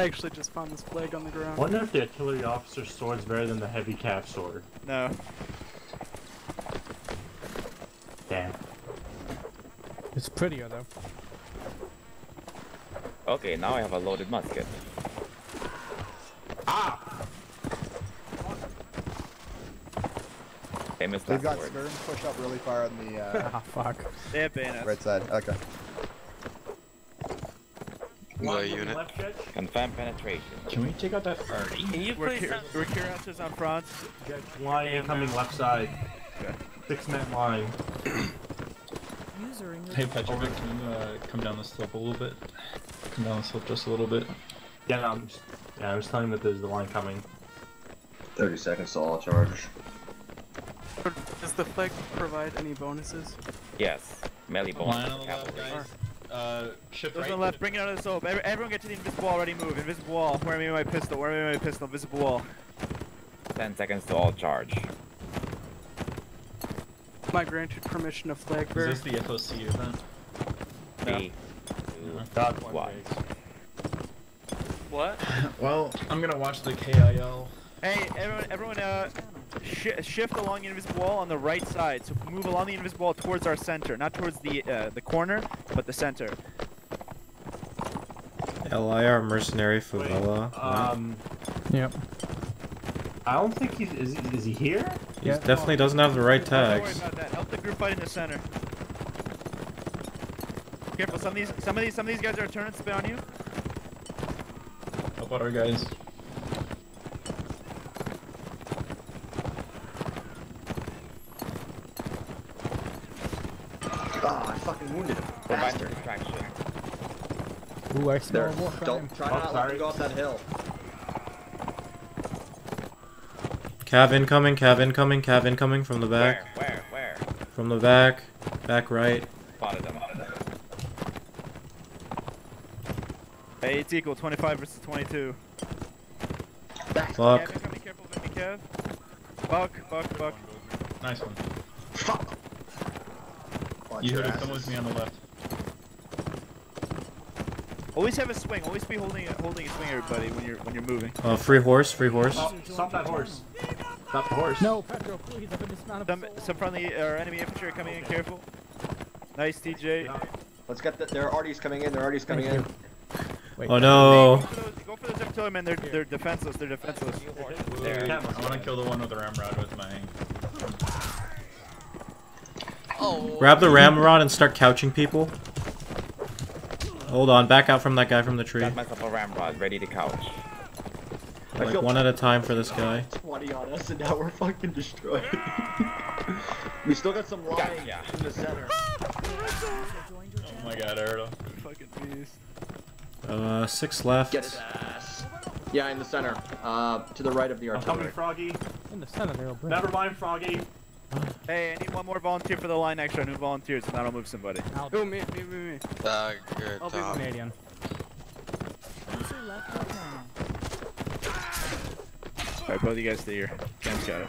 I actually just found this flag on the ground. Wonder if the artillery officer's sword's better than the heavy cap sword. No. Damn. It's prettier though. Okay, now I have a loaded musket. Ah! Famous They've last got word. Skirm pushed up really far on the uh, Ah, fuck. They have bayonets. right side. Okay. What unit? Confirm penetration. Can we take out that party? Can you We're, please cur- we're cuirassiers on front. Line Damn, incoming left side. Okay. Six man line. User in your Hey Petrovic, can you uh, come down the slope a little bit? Come down the slope just a little bit. Yeah, no, I'm just, yeah, I'm just telling him that there's the line coming. 30 seconds to all charge. Does the flag provide any bonuses? Yes. Melee bonus Line on the left, guys. Uh, shift Those right. on the left, bring it out of the slope. Every, everyone get to the invisible wall, ready, move. Invisible wall. Where am I my pistol? Where am I my pistol? Invisible wall. Ten seconds to all charge. My granted permission to flag Is this the FOC event? Three, Dot two, one. What? Well, I'm gonna watch the KIL. Hey, everyone, everyone, uh, sh shift along the invisible wall on the right side. So move along the invisible wall towards our center, not towards the uh, the corner, but the center. LIR mercenary favela. Um, Yep. I don't think he's. Is he, is he here? he definitely doesn't have the right Don't worry tags. about that. Help the group fight in the center. Careful, some of these, some of these, some of these guys are turning spin on you. Help out our guys. Ah, I fucking wounded him. Provide distraction. Ooh, I smell There. war crime. Don't try Oh, not to let sorry. him go up that hill. Cav incoming, cav incoming, cav incoming from the back. Where? Where? Where? From the back. Back right. Spotted them. Hey, it's equal, 25 versus 22. Fuck. Kev, incoming, careful with me, Kev. Buck, buck, buck. Nice one. Watch You your heard it. asses. Come with me on the left. Always have a swing. Always be holding a, holding a swing, everybody, when you're when you're moving. Uh, free horse, free horse. Oh, stop that horse. Stop the horse. No, Petro, please, I've been dismounted Some, some friendly or enemy infantry are coming in. Careful. Nice, TJ. Let's get the. There are arties coming in. There are arties coming in. Wait, Oh no. Go for those, go for those artillerymen. They're they're defenseless. They're defenseless. There. I want to kill the one with the ramrod with my. Oh. Grab the ramrod and start couching people. Hold on, back out from that guy from the tree. Got myself a ramrod ready to couch. Like one at a time for this guy. 20 on us, and now we're fucking destroyed. we still got some lying Gotcha. in the center. Oh my god, Erdo. Fucking beast. Uh, six left. Get his ass. Yeah, in the center. Uh, to the right of the I'm coming. Froggy. In the center, they'll bring. Never mind, Froggy. Hey, I need one more volunteer for the line extra. New volunteers, and that'll move somebody. I'll Oh, me, me, me, me. Uh, good I'll be. Canadian. User left your channel. Alright, both of you guys stay here. Cam's got it.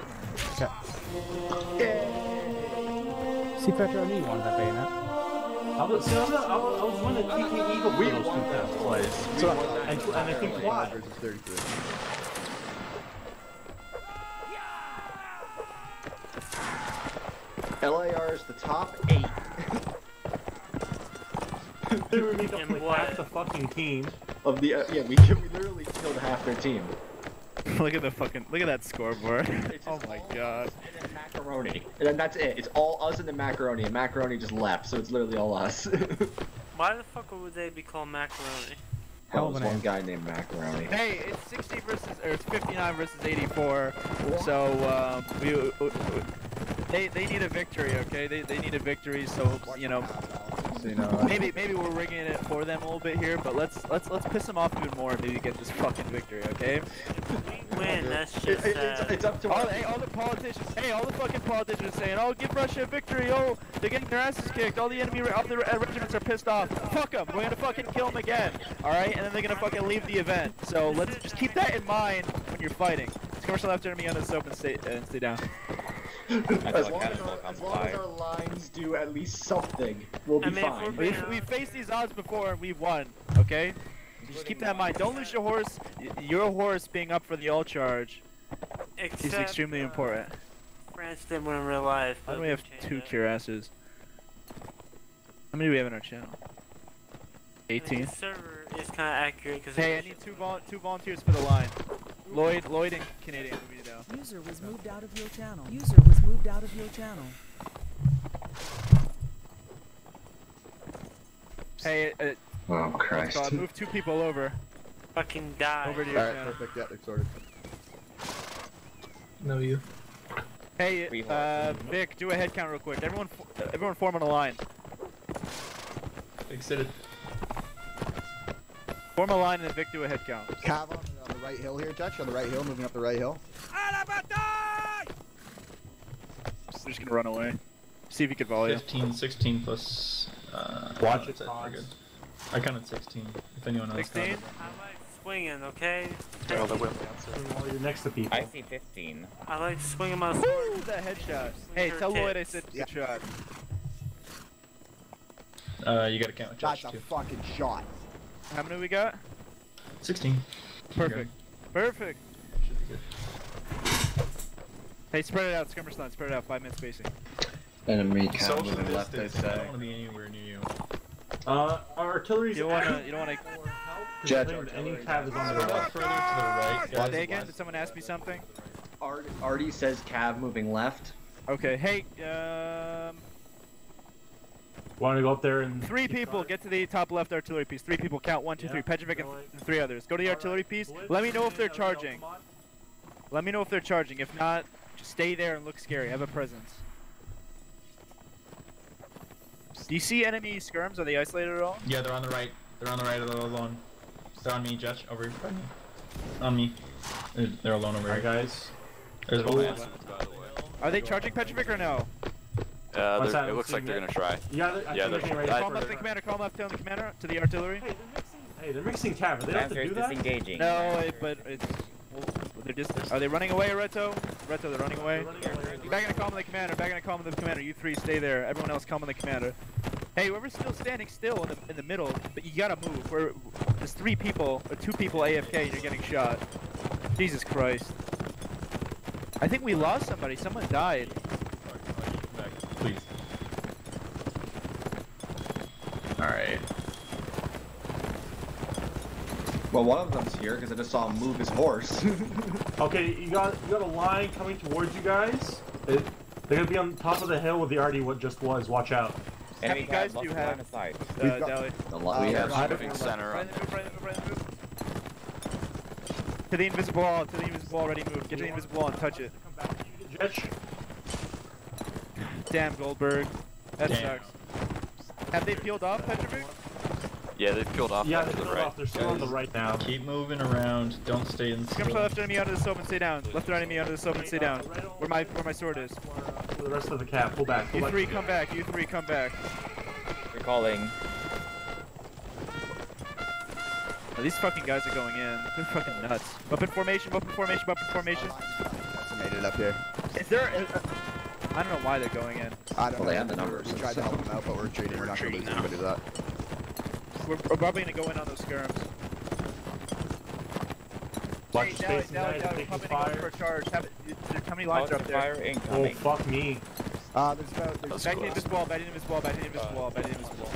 Okay. See, Petro, I knew you wanted that bayonet. I was, see, I was, I was, I was winning TP Eagle for those two past plays. So, and, and I think quad. Versus 33. LIR is the top eight. They were making And like what? half the fucking team. Of the uh, yeah, we we literally killed half their team. look at the fucking look at that scoreboard. oh my god. And then macaroni, and then that's it. It's all us and the macaroni, and macaroni just left, so it's literally all us. Why the fuck would they be called macaroni? Hell, Hell of was a one guy named macaroni. Hey, it's 60 versus or it's 59 versus 84. So um, we, uh, they they need a victory, okay? They they need a victory. So you know, So, you know, maybe maybe we're rigging it for them a little bit here, but let's let's let's piss them off even more and maybe get this fucking victory, okay? We win, that's just it- it's, it's up to All, us. hey, all the politicians, hey, all the fucking politicians saying, "Oh, give Russia a victory!" Oh, they're getting their asses kicked. All the enemy, all the uh, regiments are pissed off. Fuck them. We're gonna fucking kill them again. All right, and then they're gonna fucking leave the event. So let's just keep that in mind when you're fighting. It's commercial left enemy on the soap and stay and stay down. As long as, our, as long as our lines do at least something, we'll be I mean, fine. we're We we faced these odds before and we've won. Okay. Just keep that in mind. Don't lose your horse. Your horse being up for the all charge is extremely uh, important. France didn't win in real life. Why but do we have two it. cuirasses? How many do we have in our channel? I mean, 18. the server is kind of accurate because Hey, I need two vol two volunteers for the line. Lloyd, Lloyd, and Canadian. will be down. User was moved out of your channel. User was moved out of your channel. Hey, uh, Oh what's it Christ. called? move two people over. fucking die. Over to your Alright, channel. perfect. Yeah, they're sorted. No, you. Hey, uh, Vic, do a head count real quick. Everyone, everyone form on a line. Excited. Form a line and then Vic a head count. Cav on, on the right hill here, Dutch. On the right hill, moving up the right hill. They're just gonna run away. See if you can volley. 15, 16 plus. Uh, Watch that's it, We're Hans. good. I counted 16. If anyone else 16? counted. I like swinging, okay? Oh, that will answer. Well, you're next to people. I see 15. I like swinging my sword. Woo! That headshot. Hey, her tell Lloyd I tits. said good shot. Uh, you gotta count Josh That's Judge a too. fucking shot. How many we got? 16. You're Perfect. Perfect. Should be good. Hey, spread it out, skirmish line, spread it out, five minute spacing. Enemy cav Social moving left, I distance. I say. don't want to be anywhere near you. Uh, our artillery's You don't wanna, active. you don't wanna. Jet Any artillery. cav is on the little right. further to the right. Say guys. again? Did someone ask me something? Art, Artie says cav moving left. Okay, hey, um, Want to go up there and three people get to the top left artillery piece. Three people, count one, two, three. Petrovic and th- three others. Go to the artillery piece. Let me know if they're charging. Let me know if they're charging. If not, just stay there and look scary. Have a presence. Do you see enemy skirms? Are they isolated at all? Yeah, they're on the right. They're on the right. They're alone. They're on me, Judge. Over here. by me. On me. They're, they're alone over Alright, here. guys. There's one. yeah. Are they charging Petrovic or no? Uh, What's they're- that? it looks like they're gonna try. Yeah, they're, I Yeah, think they're- they're getting ready I- Call left the commander. Call left down the commander to the artillery. Hey, they're mixing cav. don't have to do is that? disengaging. No, it, but it's. Well, they're just. Are they running away, Reto? Reto, they're running away. Back in the column of the commander. Back in the column of the commander. You three stay there. Everyone else column of the commander. Hey, whoever's still standing still in the in the middle, but you gotta move. We're, there's three people or two people AFK and you're getting shot. Jesus Christ. I think we lost somebody. Someone died. Back, please. Alright. Well, one of them's here because I just saw him move his horse. Okay, you got you got a line coming towards you guys. It, they're gonna be on top of the hill with the already what just was. Watch out. How Enemy many guys do lost you line have? of sight. Uh, We've got- Dally. A lot- Uh, we yeah, have right Moving center Right up. the move, right in the move, right in. To the invisible wall, to the invisible wall, ready move. Get to the invisible wall and touch it. Damn, Goldberg. That Damn. sucks. Have they peeled off, Petrovic? Yeah, they've peeled off Yeah, off they to the right. off. They're still on the right now. Keep moving around. Don't stay in Come to the left enemy under the stove and stay down. Left enemy under the stove and stay down. Where my where my sword is. Uh, for the rest of the cap, pull back. Pull You back. three come back. You three come back. Recalling. Oh, these fucking guys are going in. They're fucking nuts. Weapon formation. Weapon formation. Weapon formation. Decimated up here. Is there? A, I don't know why they're going in. I don't Well, know. they have the numbers, We tried to help them out, but we're retreating. We're not gonna lose anybody to that. We're, we're probably gonna go in on those skirms. Watch Hey, your space, Dally, guys. Dally, we're Taking probably gonna go fire. for a charge. Have it, there's how many lines are up there? fire Oh fuck me. Uh, there's about. There's Back to the invisible wall. Back to the invisible wall. Back to the invisible wall. Back to the invisible wall.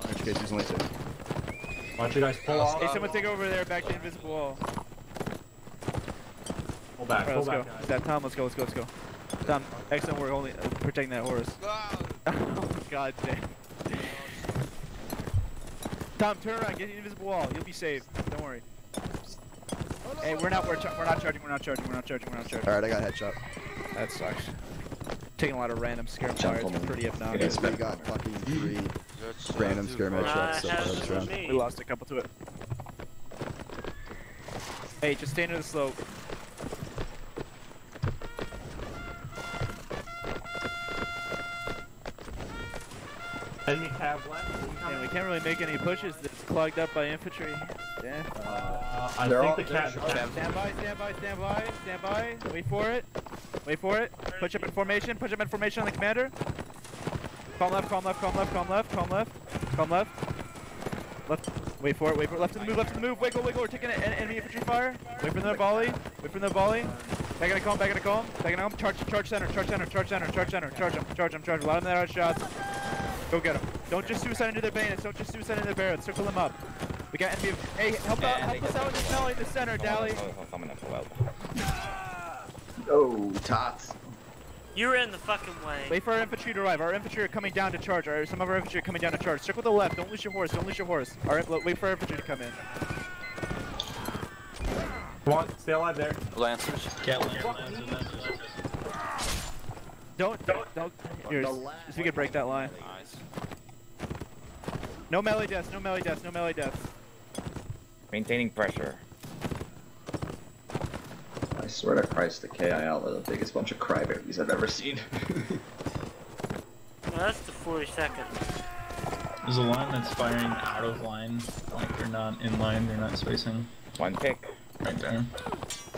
in which case, there's only two. Watch you guys pull off. Hey, someone take over there. Back to the invisible wall. Pull back. Alright, Pull let's go. back, Is that Tom? Let's go. Let's go. Let's go. Tom, excellent work. Only uh, protecting that horse. oh god damn. Tom, turn around. Get the invisible wall. You'll be safe. Don't worry. Hey, we're not. We're, we're not charging. We're not charging. We're not charging. We're not charging. Alright, I got a headshot. That sucks. Taking a lot of random scare fires. It's Gentlemen. pretty Yes, obnoxious. we got fucking three random skirmish Uh, shots so far has this to round. be We lost a couple to it. Hey, just stay near the slope. Enemy cav left. Man, we can't really make any pushes. It's clogged up by infantry. Yeah. Uh, I They're think all- the cat. they're the cat- Stand by, stand by, stand by, stand by. Wait for it. Wait for it. Push up in formation. Push up in formation on the commander. Calm left, calm left, calm left, calm left, calm left, calm left. Left. Wait for it. Wait for it. Left to the move. Left to the move. Wiggle, wiggle. We're taking an enemy infantry fire. Wait for the volley. Wait for the volley. Back in a column. Back in a column. Back in a column. Charge. Charge center. Charge center. Charge center. Charge center. Charge him. Charge him. Charge him. Allow them to out shots. Go get him. Don't just suicide into their bayonets. Don't just suicide into their barrels. Circle them up. We got enemy. Hey, help out. Help us out with this melee in the center, Dally. Someone else well. Oh, tots. You're in the fucking way. Wait for our infantry to arrive. Our infantry are coming down to charge. Our, some of our infantry are coming down to charge. Circle the left. Don't lose your horse. Don't lose your horse. All right, wait for our infantry to come in. Come on, stay alive there. Lancers. Cat Lancers, Lancers, Lancers. Don't, don't, don't. Here, so we can break that line. No melee deaths. No melee deaths. No melee deaths. Maintaining pressure. I swear to Christ, the KIL are the biggest bunch of crybabies I've ever seen. Well, that's the 40 seconds. There's a line that's firing out of line. Like they're not in line, they're not spacing. One pick. Right there.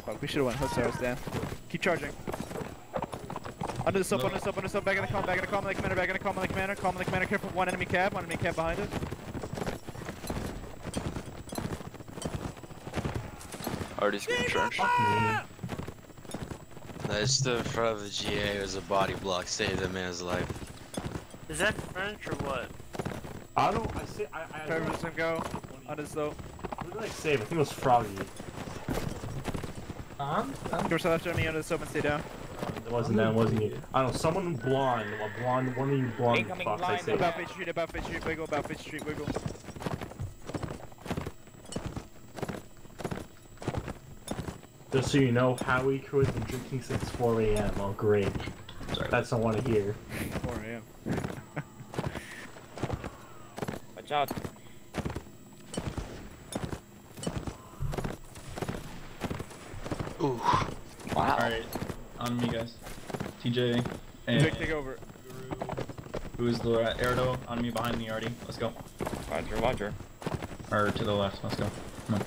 Fuck, we should have went Hussars, Dan. Keep charging. Under the sub, under the sub, under the sub, back in the column, back in the column, like commander, back in the column, like commander, column, like commander, careful, one enemy cav, one enemy cav behind it. Already getting charged. That's the front of the GA as a body block, saved the man's life. Is that French or what? I don't. I say. I. I Try to lose him, go. Under the slope. Who did I save? I think it was Froggy. Um, Doors left enemy under the sub and stay down. It wasn't that. Wasn't you? I don't know. Someone blonde. A blonde. One of you blonde Incoming fucks. I blind. saved. About face street, about face street, wiggle, about face street, wiggle. Just so you know, Howie crew has been drinking since 4 a.m. Oh, great. Sorry. That's what I want to hear. 4 a.m. Watch out. Ooh. Wow. Alright, on me guys. TJ and Vic, take over. who is the uh, Erdo on me behind me already. Let's go. Roger, roger. Or to the left, let's go. Come on.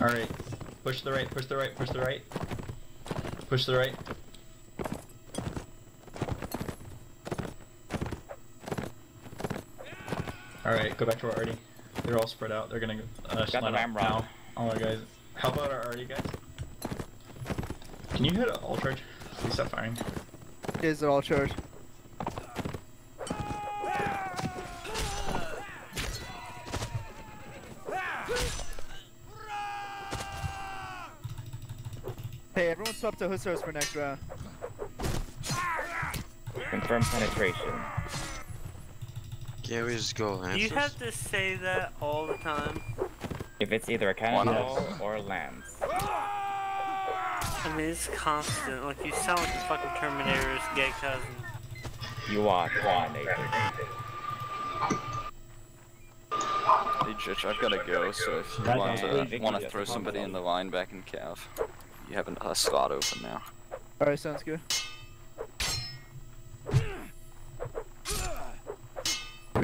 Alright. Push the right, push the right, push the right. Push the right. Alright, go back to our arty. They're all spread out. They're gonna uh, Got the line up ramrod. now. All our guys. Help out our arty guys. Can you hit all charge? Please stop firing. Is it all charge. Hey, everyone swap to Hussars for next round. Confirm penetration. Can't we just go Do you have to say that all the time? If it's either a cannonball or lance. I mean, it's constant. Like, you sound like the fucking Terminator's gay cousin. You are Terminator. Hey, Jitch, I've gotta go, so if you That's want to want to throw somebody in the line back in Cav, you have a uh, slot open now. Alright, sounds good.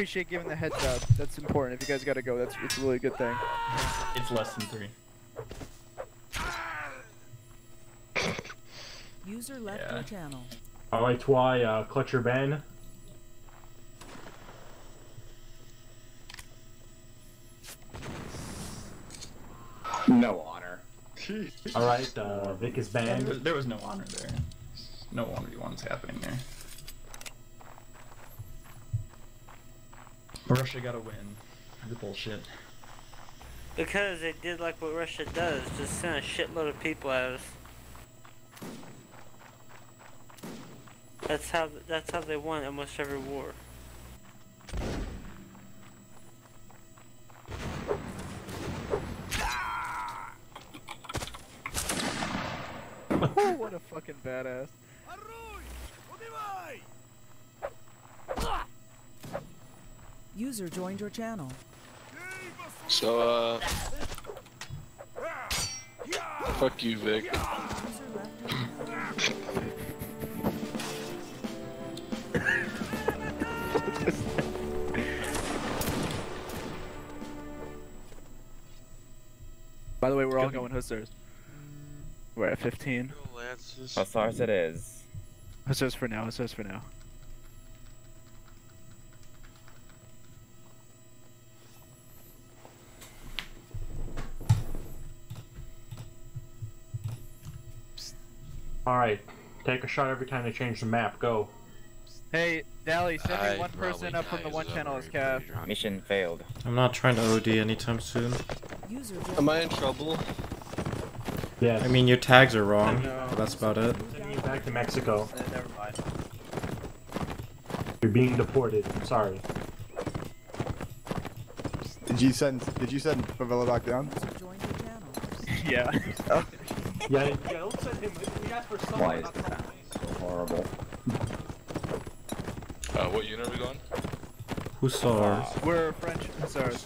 Appreciate giving the heads up. That's important. If you guys gotta go, that's it's a really good thing. It's less than three. User left Yeah. your channel. Alright, why, uh, clutch your ban. No honor. Alright, uh, Vic is There was, banned. there was no honor there. No 1v1s happening there. Russia gotta win. The bullshit. Because they did like what Russia does, just send a shitload of people at us. That's how that's how they won almost every war. what a fucking badass. User joined your channel. So, uh... Fuck you, Vic. By the way, we're all going Hussars. We're at 15. Hussars it is. Hussars for now, Hussars for now. Alright. Take a shot every time they change the map. Go. Hey, Dally, send me one person up from the one channel as Cav. Mission failed. I'm not trying to OD anytime soon. Am I in trouble? Yeah. I mean, your tags are wrong. But that's about it. Sending you back to Mexico. Uh, never mind. You're being deported. Sorry. Did you send? Did you send Favela back down? yeah. yeah, yeah, don't send him. We asked for someone. Why is not that so horrible? Uh, what unit are we going? Hussars. We're French Hussars.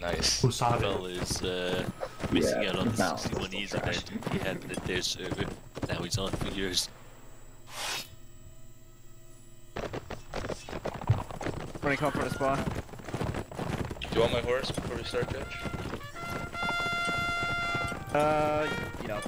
Nice. Husada. Fell is uh, missing Yeah, out on the balance 61 is E's event. He had it their server. Now he's on for years. Running come for the spawn. Do you want my horse before we start, Judge? Uh, you know.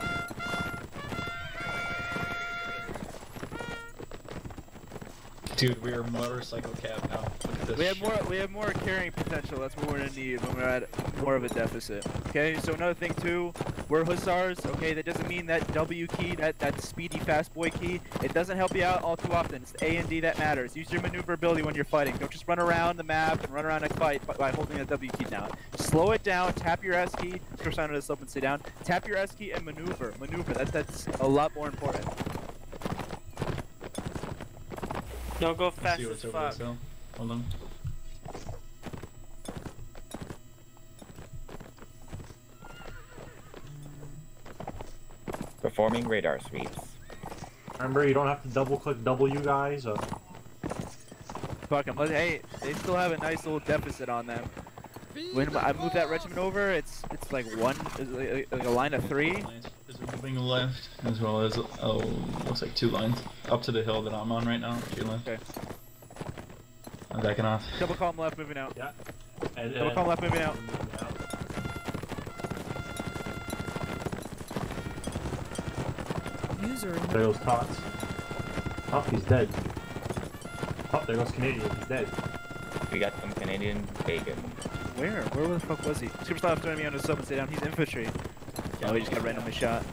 Dude, we're motorcycle cav now. This. We have shit. more. We have more carrying potential. That's what we're gonna need when we're at more of a deficit. Okay. So another thing too, we're hussars. Okay. That doesn't mean that W key, that that speedy fast boy key, it doesn't help you out all too often. It's A and D that matters. Use your maneuverability when you're fighting. Don't just run around the map and run around a fight by, holding the W key down. Slow it down. Tap your S key. Down to the slope and stay down. Tap your S key and maneuver. Maneuver. That that's a lot more important. Don't go Let's fast see as what's over fuck. this hill. Hold on. Performing radar sweeps. Remember, you don't have to double click W, guys. Uh, Fuck 'em. But Hey, they still have a nice little deficit on them. When I move that regiment over, it's it's like one, it's like, like a line of three. Is moving left as well as oh, looks like two lines up to the hill that I'm on right now. Two lines. Okay. I'm backing off. Double column left, moving out. Yeah. And, Double column left, moving out. User There goes Tots. Oh, he's dead. Oh, there goes Canadian. He's dead. We got some Canadian bacon. Where? Where the fuck was he? Superstar left throwing me on the sub and stay down. He's infantry. Oh, he just got randomly shot.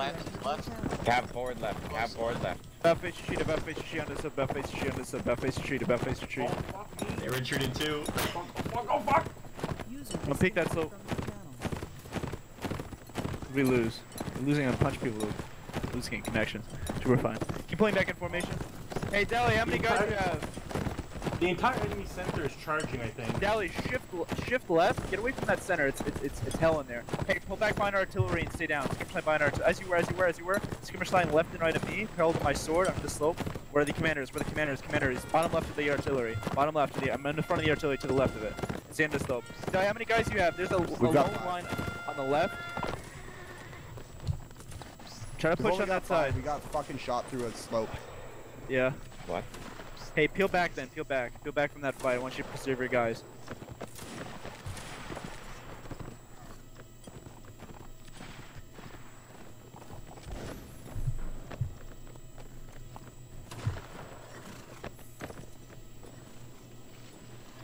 Left, left, left. Cav forward left. Cav forward left. About face retreat, about face retreat on the sub, about face retreat on the sub, about face retreat, about face retreat. They retreated too. Oh fuck! I'm gonna pick that slope. We lose. We're losing on punch people. We're losing in connections. So we're fine. Keep playing back in formation. Hey, Deli, how many guys do you have? The entire enemy center is charging, I think. Dally, shift shift left. Get away from that center. It's it's it's, it's hell in there. Hey, pull back behind our artillery and stay down. Skirmish line behind our artillery. As you were, as you were, as you were. Skirmish line left and right of me. Parallel to my sword on the slope. Where are the commanders? Where are the commanders? Commanders. Bottom left of the artillery. Bottom left of the. I'm in the front of the artillery to the left of it. Stay on the slope. Dally, how many guys do you have? There's a, a We've got line on the left. Try to push on got that five. side. We got fucking shot through a slope. Yeah. What? Hey, peel back then. Peel back. Peel back from that fight. I want you to preserve your guys.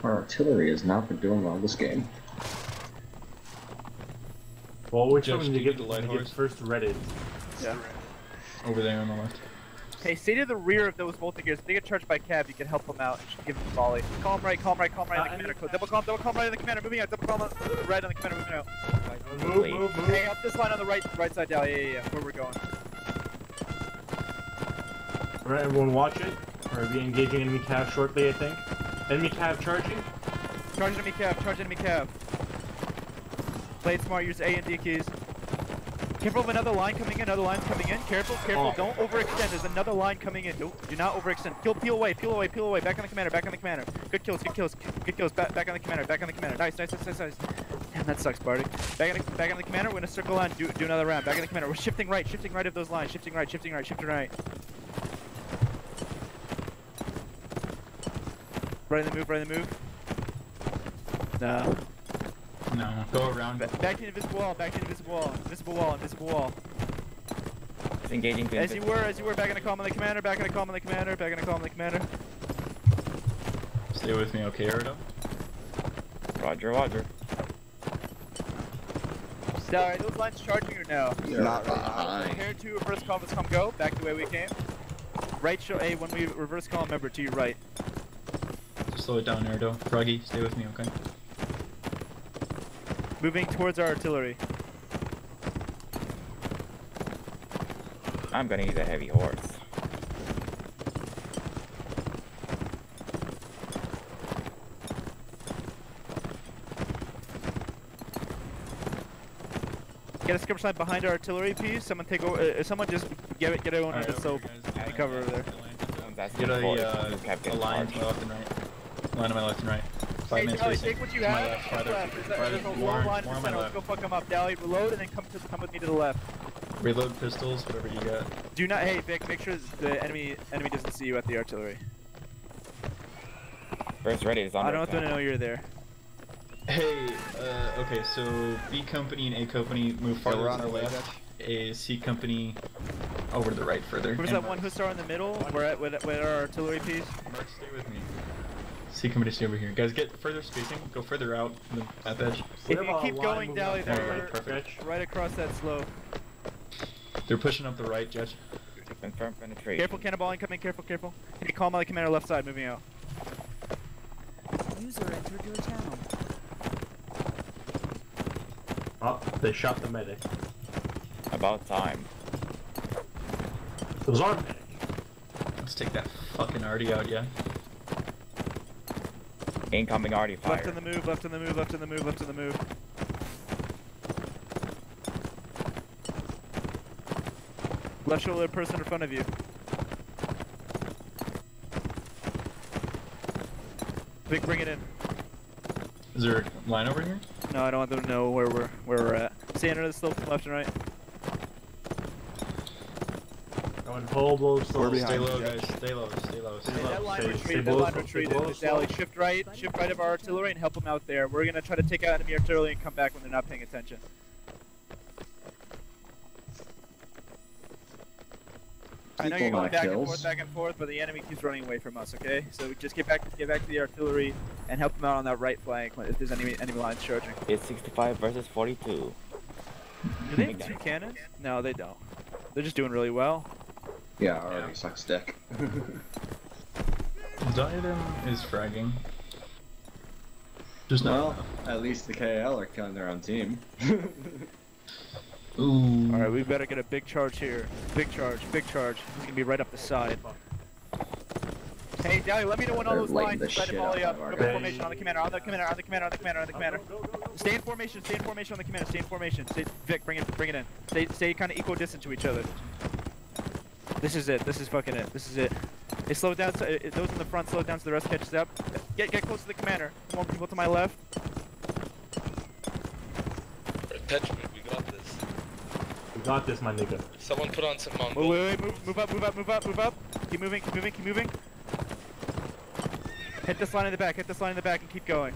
Our artillery has not been doing well this game. Well, which Judge, one do to you get, get the light horse? first Reddit? Yeah. Over there on the left. Hey, stay to the rear of those multi gears. If they get charged by cav, you can help them out. Just give them a volley. Calm right, calm right, calm right on the uh, commander. Code. Double calm, double calm right on the commander. Moving out. Double calm on, right on the commander. Moving out. Move, move, move. Hey, up this line on the right, right side, Dally. Yeah, yeah, yeah. Where we're going. Alright, everyone watch it. We'll be engaging enemy cav shortly, I think. Enemy cav charging. Charge enemy cav. Charge enemy cav. Play smart. Use A and D keys. Careful of another line coming in. Another line's coming in. Careful, careful. Oh. Don't overextend. There's another line coming in. Don't, do not overextend. Peel, peel away. Peel away. Peel away. Back on the commander. Back on the commander. Good kills. Good kills. Good kills. Back, back on the commander. Back on the commander. Nice, nice, nice, nice, nice. Damn, that sucks, Barty. Back on the, back on the commander. We're gonna circle on. Do, do another round. Back on the commander. We're shifting right. Shifting right of those lines. Shifting right. Shifting right. Shifting right. Right in the move. Right in the move. No. No, go around. Ba- Back to the invisible wall, back to the invisible wall, invisible wall, invisible wall. It's engaging to As you were, as you were, back in the column of the commander, back in the column of the commander, back in the column of the commander. Stay with me, okay, Erdo? Roger, roger. So, are those lines charging or no? They're Not right Uh, Prepare to reverse column, let's come go, back the way we came. Right show, hey, when we reverse column, remember to your right. Just slow it down, Erdo. Froggy, stay with me, okay? Moving towards our artillery. I'm gonna use a heavy horse. Get a skirmish line behind our artillery piece. Someone take over. Uh, someone just get it. Get it on Alright, the over soap. here, guys. and cover over there. Get a, uh, a line to my left and right. Line to my left and right. Five Hey, minutes Dally, take what you To my have. left, and farther, left. There's a- farther, there's a low line more in the center. Let's go fuck them up. Dally, reload and then come to come with me to the left. Reload pistols, whatever you got. Do not. Hey, Vic, make sure the enemy enemy doesn't see you at the artillery. First ready is on I don't want them to know you're there. Hey, uh, okay, so B company and A company move farther we're to on the our left. A C company over to the right further. Where's that one hussar in the middle? We're at with, with our artillery piece. Mark, stay with me. C company, stay over here. Guys, get further spacing. Go further out. The, that edge. If you keep going, Dally, There, they're right, perfect. right across that slope. They're pushing up the right, Judge. Confirm penetration. Careful, cannonball incoming. Careful, careful. Hey, call my commander left side, moving out. User entered your channel. Oh, they shot the medic. About time. It was our medic. Let's take that fucking arty out, yeah? Incoming arty fire. Left in the move, left in the move, left in the move, left in the move. Left shoulder person in front of you. Vic, bring it in. Is there a line over here? No, I don't want them to know where we're where we're at. Stay under the slope, left and right. Going full blow slow. Stay low, guys. Stay low, stay low, stay Hey, low. that line stay- retreat, stay that below line slope, retreat stay below is Dally. slope. Shift right, shift right of our artillery and help them out there. We're gonna try to take out enemy artillery and come back when they're not paying attention. I know you're People going not back and kills. forth, back and forth, but the enemy keeps running away from us. Okay, so we just get back, to get back to the artillery and help them out on that right flank when- if there's enemy enemy lines charging. It's 65 versus 42. Do they have two cannons? No, they don't. They're just doing really well. Yeah, already sucks dick. Diadem is fragging. Just not well, enough. at least the KL are killing their own team. Ooh. All right, we better get a big charge here. Big charge, big charge. He's gonna be right up the side. Hey, Dally, let me know when all those lines the try to shit volley up. of Go guys. formation on the commander, on the commander, on the commander, on the commander, on the commander. Stay in formation, stay in formation on the commander, stay in formation. Stay, Vic, bring it, bring it in. Stay, stay kind of equidistant to each other. This is it. This is fucking it. This is it. They slow down. So, uh, those in the front slow down so the rest catches up. Get, get close to the commander. More people to my left. Petrick, we got this. We got this, my nigga. Someone put on some Wait, wait, wait, move, move up, move up, move up, move up. Keep moving, keep moving, keep moving. Hit this line in the back, hit this line in the back, and keep going.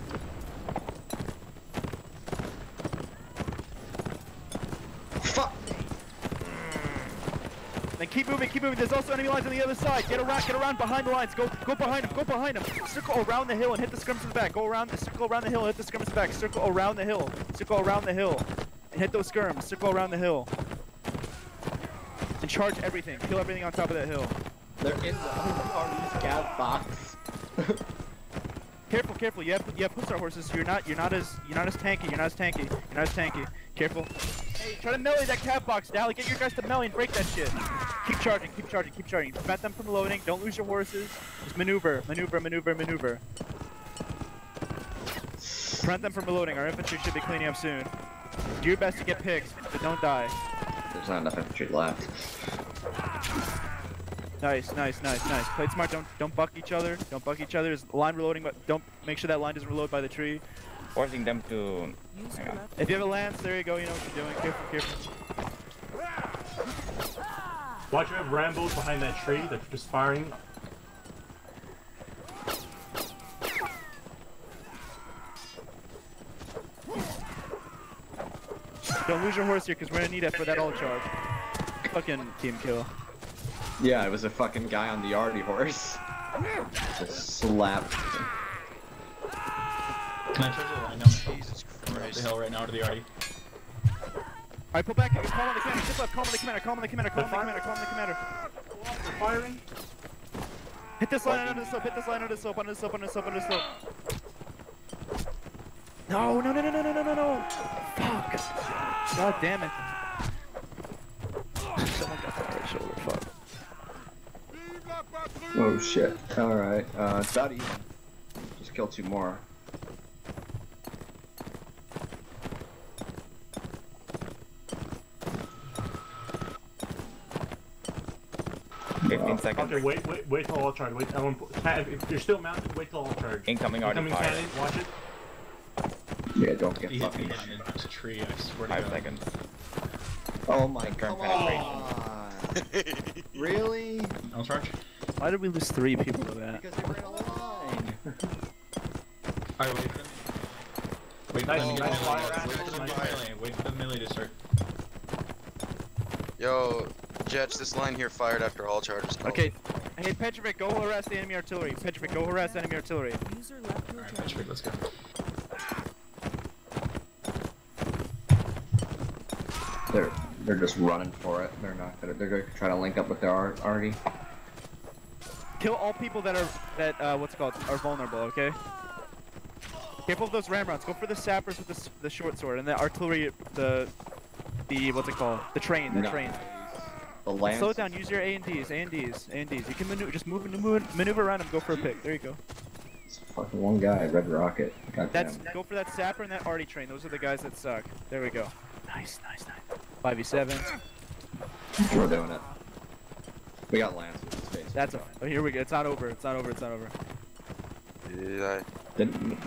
Then keep moving, keep moving. There's also enemy lines on the other side. Get around, get around behind the lines. Go, go behind them, go behind them. Circle around the hill and hit the skirmish in the back. Go around, circle around the hill, hit the skirmish in the back. Circle around the hill, circle around the hill, and hit those skirms. Circle around the hill. And charge everything. Kill everything on top of that hill. They're in the gap box. Careful, careful. You have you have horses. You're not you're not as you're not as tanky. You're not as tanky. You're not as tanky. Careful. Hey, try to melee that cap box, Dally. Get your guys to melee and break that shit. Keep charging. Keep charging. Keep charging. Prevent them from loading. Don't lose your horses. Just maneuver, maneuver, maneuver, maneuver. Prevent them from reloading. Our infantry should be cleaning up soon. Do your best to get picks, but don't die. There's not enough infantry left. Nice, nice, nice, nice. Play it smart. Don't don't buck each other. Don't buck each other. There's line reloading, but don't make sure that line doesn't reload by the tree. Forcing them to. User Hang on. left. If you have a lance, there you go. You know what you're doing. Careful, careful. Watch, we have Rambos behind that tree. They're just firing. Don't lose your horse here, because we're gonna need it for that all charge. Fucking team kill. Yeah, it was a fucking guy on the arty horse. Just slapped. Can I charge it right now? Jesus Christ. the hill right now to the arty. Alright, pull back. Call on the commander. Ship left. Call on the commander. Call on the commander. Call on the commander. Call on the commander. Firing. Hit this line under the slope. Hit this line under the slope. Under the slope. Under the slope. Under the slope. No, no, no, no, no, no, no, no. Fuck. God damn it. Someone got the shoulder. Fuck. Oh shit. Alright. Uh, it's even. Just kill two more. Seconds. Okay, wait, wait, wait till all charge. Wait, everyone, Cat, if you're still mounted, wait till all charge. Incoming arty Incoming fire. cannon, watch it. Yeah, don't get He fucking me behind a tree, I swear to Five God. seconds. Oh my Confirm god. penetration. Really? I'll charge. Why did we lose three people to that? Because they were in a line. Alright, wait for them. Wait for Nice- them to get nice melee. fire, Wait for them to nice get melee. Wait for the melee to start. Yo, Jets, this line here fired after all charges. called. Okay. Hey, Petrovic, go harass the enemy artillery. Petrovic, go harass enemy artillery. User Alright, channel. Patrick, let's go. They're they're just running for it. They're not gonna. They're gonna try to link up with their Ar- arty. Kill all people that are that uh, what's it called are vulnerable. Okay. Careful of those ramrods. Go for the sappers with the, the short sword and the artillery. The the what's it called? The train. The No. train. The lance. Slow it down. Use your A and Ds. A and Ds. A and Ds. You can maneuver. Just move, maneuver, maneuver around and go for a pick. There you go. It's fucking one guy, Red Rocket. God That's damn. go for that sapper and that arty train. Those are the guys that suck. There we go. Nice, nice, nice. Five v seven. We're doing it. We got lances. That's a. Oh, here we go. It's not over. It's not over. It's not over. Yeah, Didn't.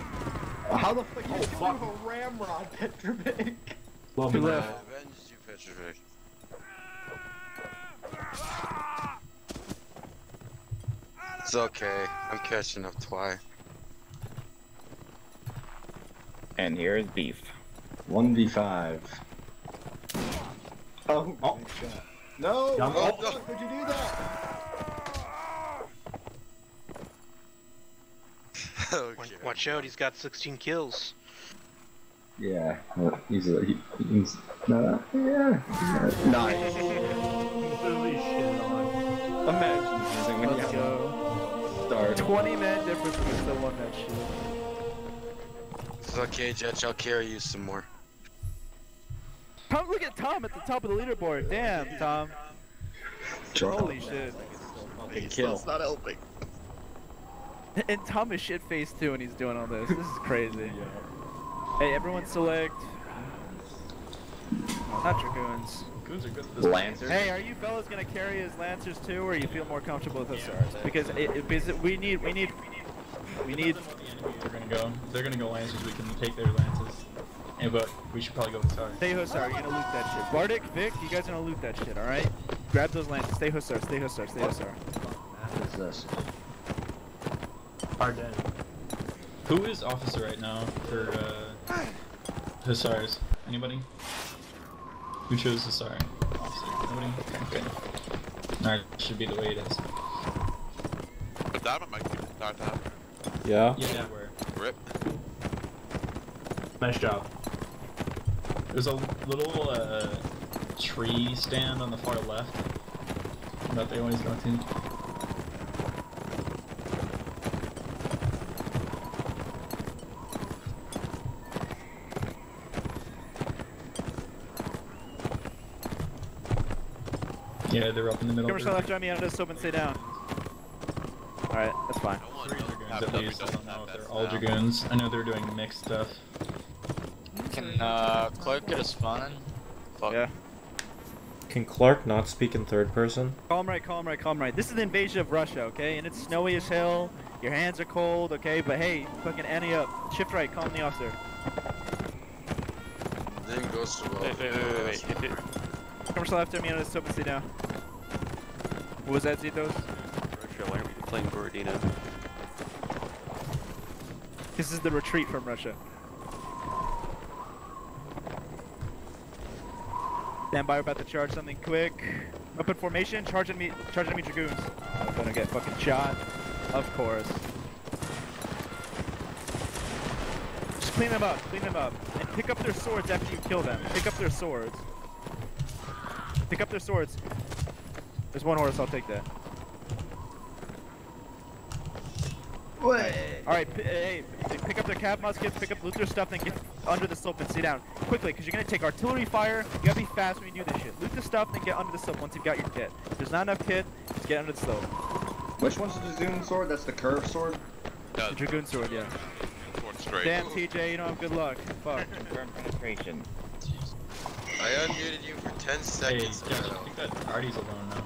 How the fuck Oh, you fuck. a ramrod, Petrovic? Love Two it. left. Avenged you, Petrovic. It's okay. I'm catching up twice. And here's beef. One v five. Oh. Oh. nice shot. No. Yeah, How oh. oh. the fuck you do that? okay. Watch out, he's got 16 kills. Yeah. He's a. He, he's. No. Yeah. Nice. 20 man difference. We still won that shit. It's okay, Jets. I'll carry you some more. Tom, look at Tom at the top of the leaderboard. Damn, Tom. Holy shit. Big kill. not helping. And Tom is shit faced too, and he's doing all this. This is crazy. Hey, everyone select. Not dragoons. Goons are good at this. Lancers. Hey, are you fellas gonna carry as lancers too, or you feel more comfortable with hussars? Because it, it, because it- we need, we need, we need. The enemy are gonna go. They're gonna go lancers. We can take their lances. Yeah, but we should probably go with Star. Stay hussar. You're gonna loot that shit. Bardic, Vic, you guys are gonna loot that shit. All right. Grab those lances. Stay hussar. Stay hussar. Stay hussar. What is this? Hard dead. Who is officer right now for uh, Hussars? Anybody? Who chose Hussar? Officer. Nobody? Okay, good. Alright, should be the way it is. But that might keep that down. Yeah. Yeah, where? Rip. Nice job. There's a little uh, tree stand on the far left that they always go to. Yeah, they're up in the middle. Camera shot left on me. I'm just open. Stay down. All right, that's fine. Dragoons, at least. I don't know if they're all dragoons. I know they're doing mixed stuff. Can uh, Clark get a spawn? Fuck. Yeah. Can Clark not speak in third person? Calm right, calm right, calm right. This is the invasion of Russia, okay? And it's snowy as hell. Your hands are cold, okay? But hey, fucking Annie up. Shift right, calm the officer. Didn't go so well. Wait, wait, wait, wait, wait. If it, Camera shot left on me. Just open. Stay down. What was that, Zitos? Russia, why are we playing Borodino? This is the retreat from Russia. Stand by, we're about to charge something quick. Open formation, charge me, charge me dragoons. I'm gonna get fucking shot. Of course. Just clean them up, clean them up. And pick up their swords after you kill them. Pick up their swords. Pick up their swords. There's one horse, I'll take that. Alright, hey, pick up their cav muskets, pick up loot their stuff, then get under the slope and sit down. Quickly, because you're gonna take artillery fire. You gotta be fast when you do this shit. Loot the stuff, then get under the slope once you've got your kit. If there's not enough kit, just get under the slope. Which one's the Zoom sword? That's the curved sword? The Dragoon sword, yeah. Straight. Damn, TJ, you don't have good luck. Fuck. Confirm penetration. I unmuted you for 10 Hey, seconds. Josh, I think that arty's alone now.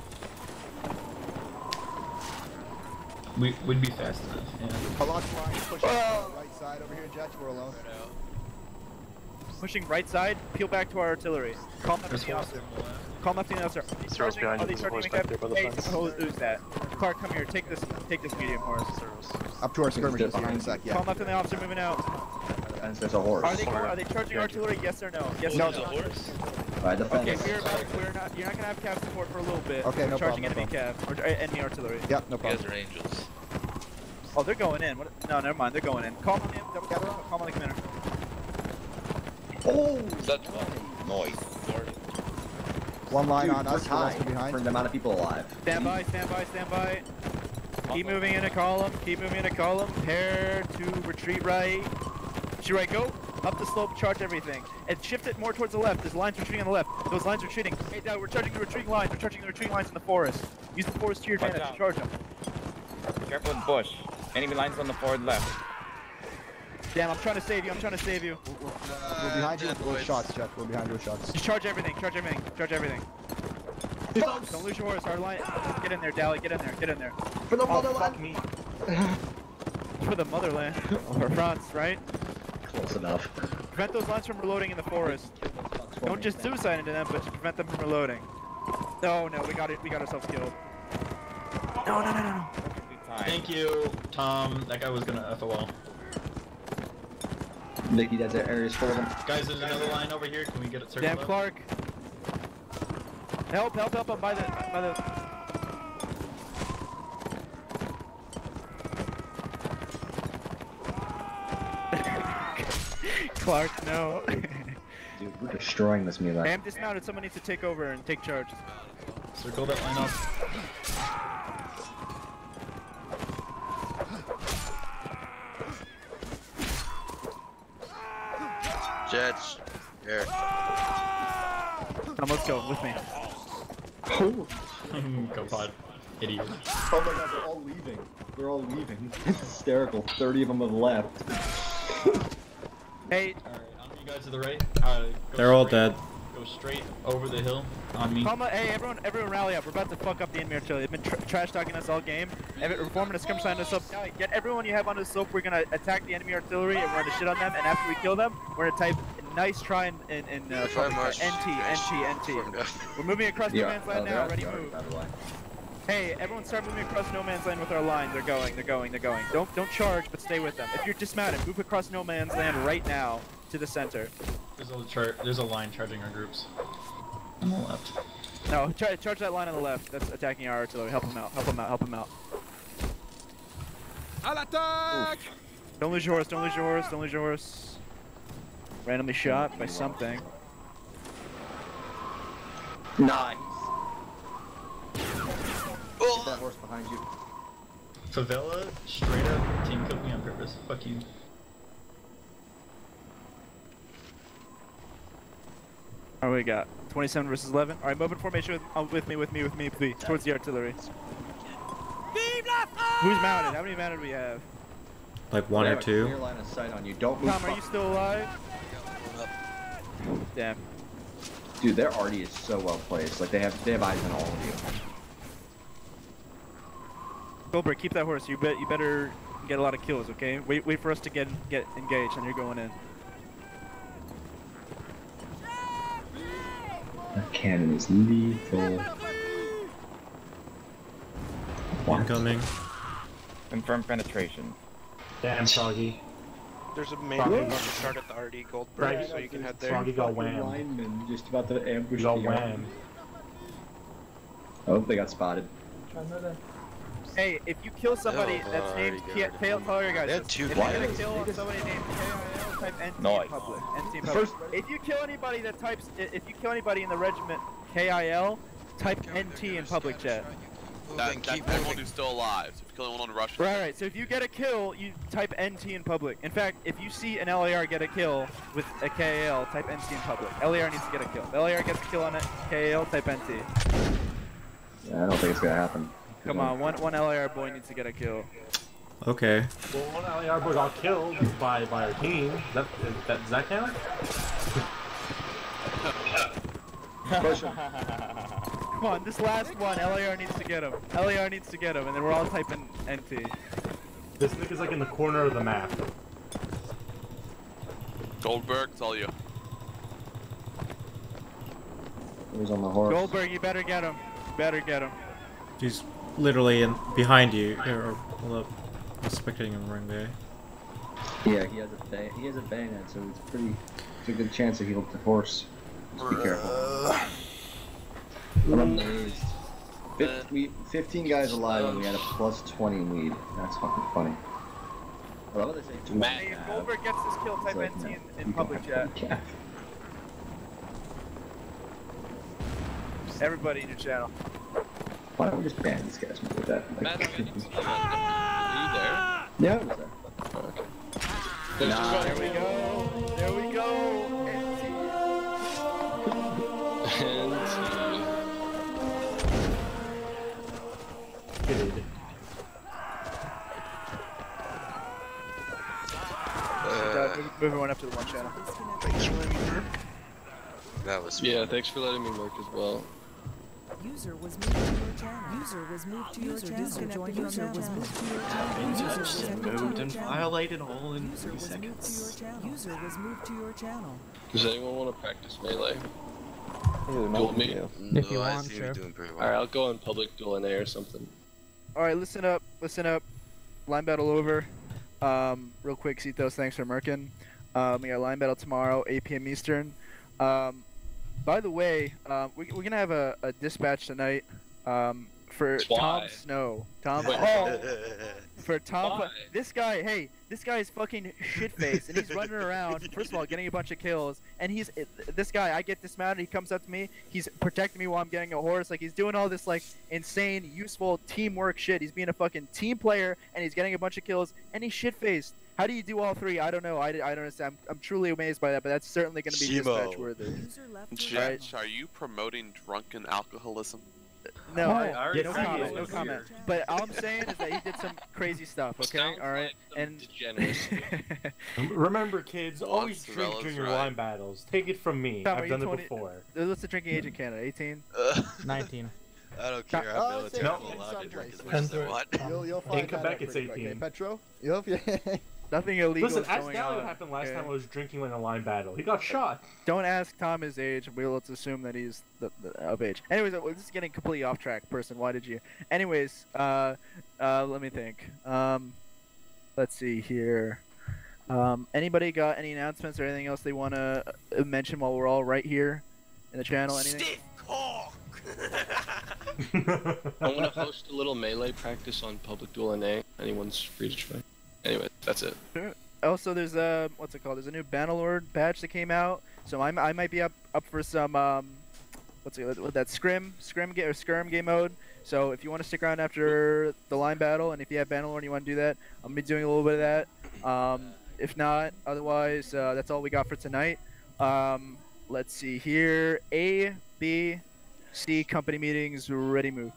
We, we'd be fast enough, yeah. A lot of line pushing right side over here, Jets. We're alone. Pushing right side, peel back to our artillery. Calm left There's the officer. Calm left the officer. Are they Zero's charging? behind Are you. they There's a charging horse me, back Kev? there by the Hey, fence. who's that? Clark, come here. Take this. Take this medium horse. Up to our skirmishers here in a sec, yeah. Calm left and the officer moving out. And there's a horse. Are they Are they charging artillery? Yes or no? Yes No, or no? horse? By the Okay, we're, about, we're not. You're not gonna have cav support for a little bit. Okay, We're no charging problem, no enemy cav or uh, enemy artillery. Yep, no problem. You guys problem. are angels. Oh, they're going in. What? No, never mind. They're going in. Calm on him. double gather. Calm on the commander. Oh! Is that one? Noise. One line Dude, on we're us, the rest behind. for the amount of people alive. Stand by. Stand by. Stand by. Keep moving in a column. Keep moving in a column. Pair to retreat right. Retreat right. Go up the slope. Charge everything and shift it more towards the left. There's lines retreating on the left. Those lines are retreating. Hey, Dad, we're charging the retreating lines. We're charging the retreating lines in the forest. Use the forest to your Watch advantage. out. Charge them. Careful with bush. Enemy lines on the forward left. Damn, I'm trying to save you. I'm trying to save you. We're behind you with with shots, Jeff. We're behind you with shots. Just charge everything. Charge everything. Charge everything. Don't lose your horse. Our line. Get in there, Dally. Get in there. Get in there. For the Oh, motherland! fuck me. For the motherland. For France, right? Close enough. Prevent those lines from reloading in the forest. Don't just suicide into them, but just prevent them from reloading. No, no, we got it. We got ourselves killed. No, no, no, no, no. Thank you, Tom. That guy was gonna FOL. Mickey, that's it. Area's full of them. Guys, there's another line over here. Can we get it circled Damn, up? Clark. Help, help, help! I'm by the, by the. Clark, no. Dude, we're destroying this melee. I am dismounted. Someone needs to take over and take charge. Circle that line up. Jets, here. Tom, let's go with me. Go pod. Idiot. Oh my god, they're all leaving. They're all leaving. It's hysterical. 30 of them have left. Hey, Alright, on you guys to the right. Uh, They're all dead. Go straight over the hill on me. Calma, hey, everyone, everyone rally up. We're about to fuck up the enemy artillery. They've been tr trash talking us all game. Every- We're forming a skirmish line on the slope. Get everyone you have on the slope. We're gonna attack the enemy artillery and we're gonna shit on them. And after we kill them, we're gonna type nice try in, in, in uh, If I NT, NT, NT. We're moving across no Yeah, man's land oh, now. they're- Ready, they're move. Out of the way. Hey, everyone start moving across no man's land with our line. They're going, they're going, they're going. Don't don't charge, but stay with them. If you're dismounted, move across no man's land right now to the center. There's a char There's a line charging our groups. On the left. No, try, charge that line on the left. That's attacking our artillery. Help them out. Help them out. Help them out. Attack! Don't lose your horse. Don't lose your horse. Don't lose your horse. Randomly shot by something. Nice. Get that horse behind you. Favela straight up team killed me on purpose. Fuck you. All right, we got 27 versus 11. All right, moving formation with, uh, with me, with me, with me, please. Towards the artillery. Who's mounted? How many mounted do we have? Like one They or have a Clear two. line of sight on you. Don't move. Tom, are you still alive? Damn. Dude, their arty is so well placed. Like they have, they have eyes on all of you. Goldberg, keep that horse. You bet. You better get a lot of kills. Okay. Wait. Wait for us to get get engaged, and you're going in. That cannon is lethal. Incoming. Confirm penetration. Damn, Soggy. There's a main Froggy. to start at the RD Goldberg, Right. so you can head there. Froggy got Fucking whammed. just about to ambush You got the whammed. Oh, they got spotted. Hey, if you kill somebody Oh, that's named you K- got it. Tail, tell guys. They had this. two if you're gonna players. kill somebody named KIL, type NT Nice. in public. NT in public. first- If you kill anybody that types, if you kill anybody in the regiment KIL, type NT in public chat. That, that's keep anyone moving. who's still alive. So if you kill anyone on Russian, Right, right. So if you get a kill, you type NT in public. In fact, if you see an LAR get a kill with a KAL, type NT in public. LAR needs to get a kill. If LAR gets a kill on a KAL, type NT. Yeah, I don't think it's gonna happen. Come on, one one LAR boy needs to get a kill. Okay. Well, one LAR boy got killed by by our team. Is that, is that does that count? Push him. Come on, this last one, LAR needs to get him. LAR needs to get him, and then we're all typing NT. This nigga's like in the corner of the map. Goldberg, it's all you. Who's on the horse? Goldberg, you better get him. Better get him. He's literally in behind you. Here, or, hold up. I'm spectating him wrong way. Yeah, he has a ba- he has a bayonet, so it's pretty. It's a good chance that he'll the horse. Just be careful. I'm amazed. Fif- we 15 guys alive and we had a plus 20 lead. That's fucking funny. I love what they say. 20 Hey, if Goldberg gets this kill, type It's like, NT no, in, in public chat. to- Everybody in your channel. Why don't we just ban these guys with that? Like, Matt, are yeah, I was there. you there? Nah. There we go. There we go. And Kid. Uh, move- move everyone up to the one channel. Thanks for letting me work. That was yeah, thanks for letting me work as well. User was moved to your channel. User was moved to your channel. disconnected User was moved to your channel. User User just moved to moved your and violated all in User three was moved to your seconds. channel. User was moved to your channel. Does anyone want to practice melee? Dual Duel me. If you want, sure. Well. Alright, I'll go on public duel NA or something. All right, listen up, listen up. Line battle over. Um, real quick, Citos, thanks for merkin. Um, we got line battle tomorrow, 8 p.m. Eastern. Um, by the way, um, we, we're gonna have a, a dispatch tonight. Um, for Tom Snow. Tom. Wait. Oh, for Tom. Why? This guy, hey, this guy is fucking shit faced, and he's running around. First of all, getting a bunch of kills, and he's this guy. I get dismounted. He comes up to me. He's protecting me while I'm getting a horse. Like he's doing all this like insane, useful teamwork shit. He's being a fucking team player, and he's getting a bunch of kills, and he's shit faced. How do you do all three? I don't know. I, I don't understand. I'm, I'm truly amazed by that, but that's certainly going to be Shimo. dispatch worthy. User Judge, are you promoting drunken alcoholism? No, I I, already no comment, it no was comment. But all I'm saying is that he did some crazy stuff. Okay, Sounds all right, like and. Remember, kids, always drink during your right. line battles. Take it from me. Tom, I've you done it before. Uh, what's the drinking age in Canada? 18. Nineteen. I don't care. Oh, I'm I'd say military. in I'm allowed to drink as much as I want. You'll, you'll find In Quebec, it's 18. Okay, Petro, you hope you. Nothing illegal Listen, is ask going Gal on. what happened last okay? time I was drinking in a line battle. He got shot. Don't ask Tom his age. We'll let's assume that he's the, the, of age. Anyways, uh, this is getting completely off track. Person, why did you? Anyways, uh, uh, let me think. Um, let's see here. Um, anybody got any announcements or anything else they want to mention while we're all right here in the channel? Anything? I want to host a little melee practice on public duel NA. Anyone's free to try. Anyway, that's it. Also, there's a what's it called? There's a new Bannerlord badge that came out, so I'm, I might be up up for some um, what's it with that scrim scrim game or skirm game mode. So if you want to stick around after the line battle, and if you have Bannerlord and you want to do that, I'm be doing a little bit of that. Um, if not, otherwise, uh, that's all we got for tonight. Um, let's see here. A, B, C company meetings ready move.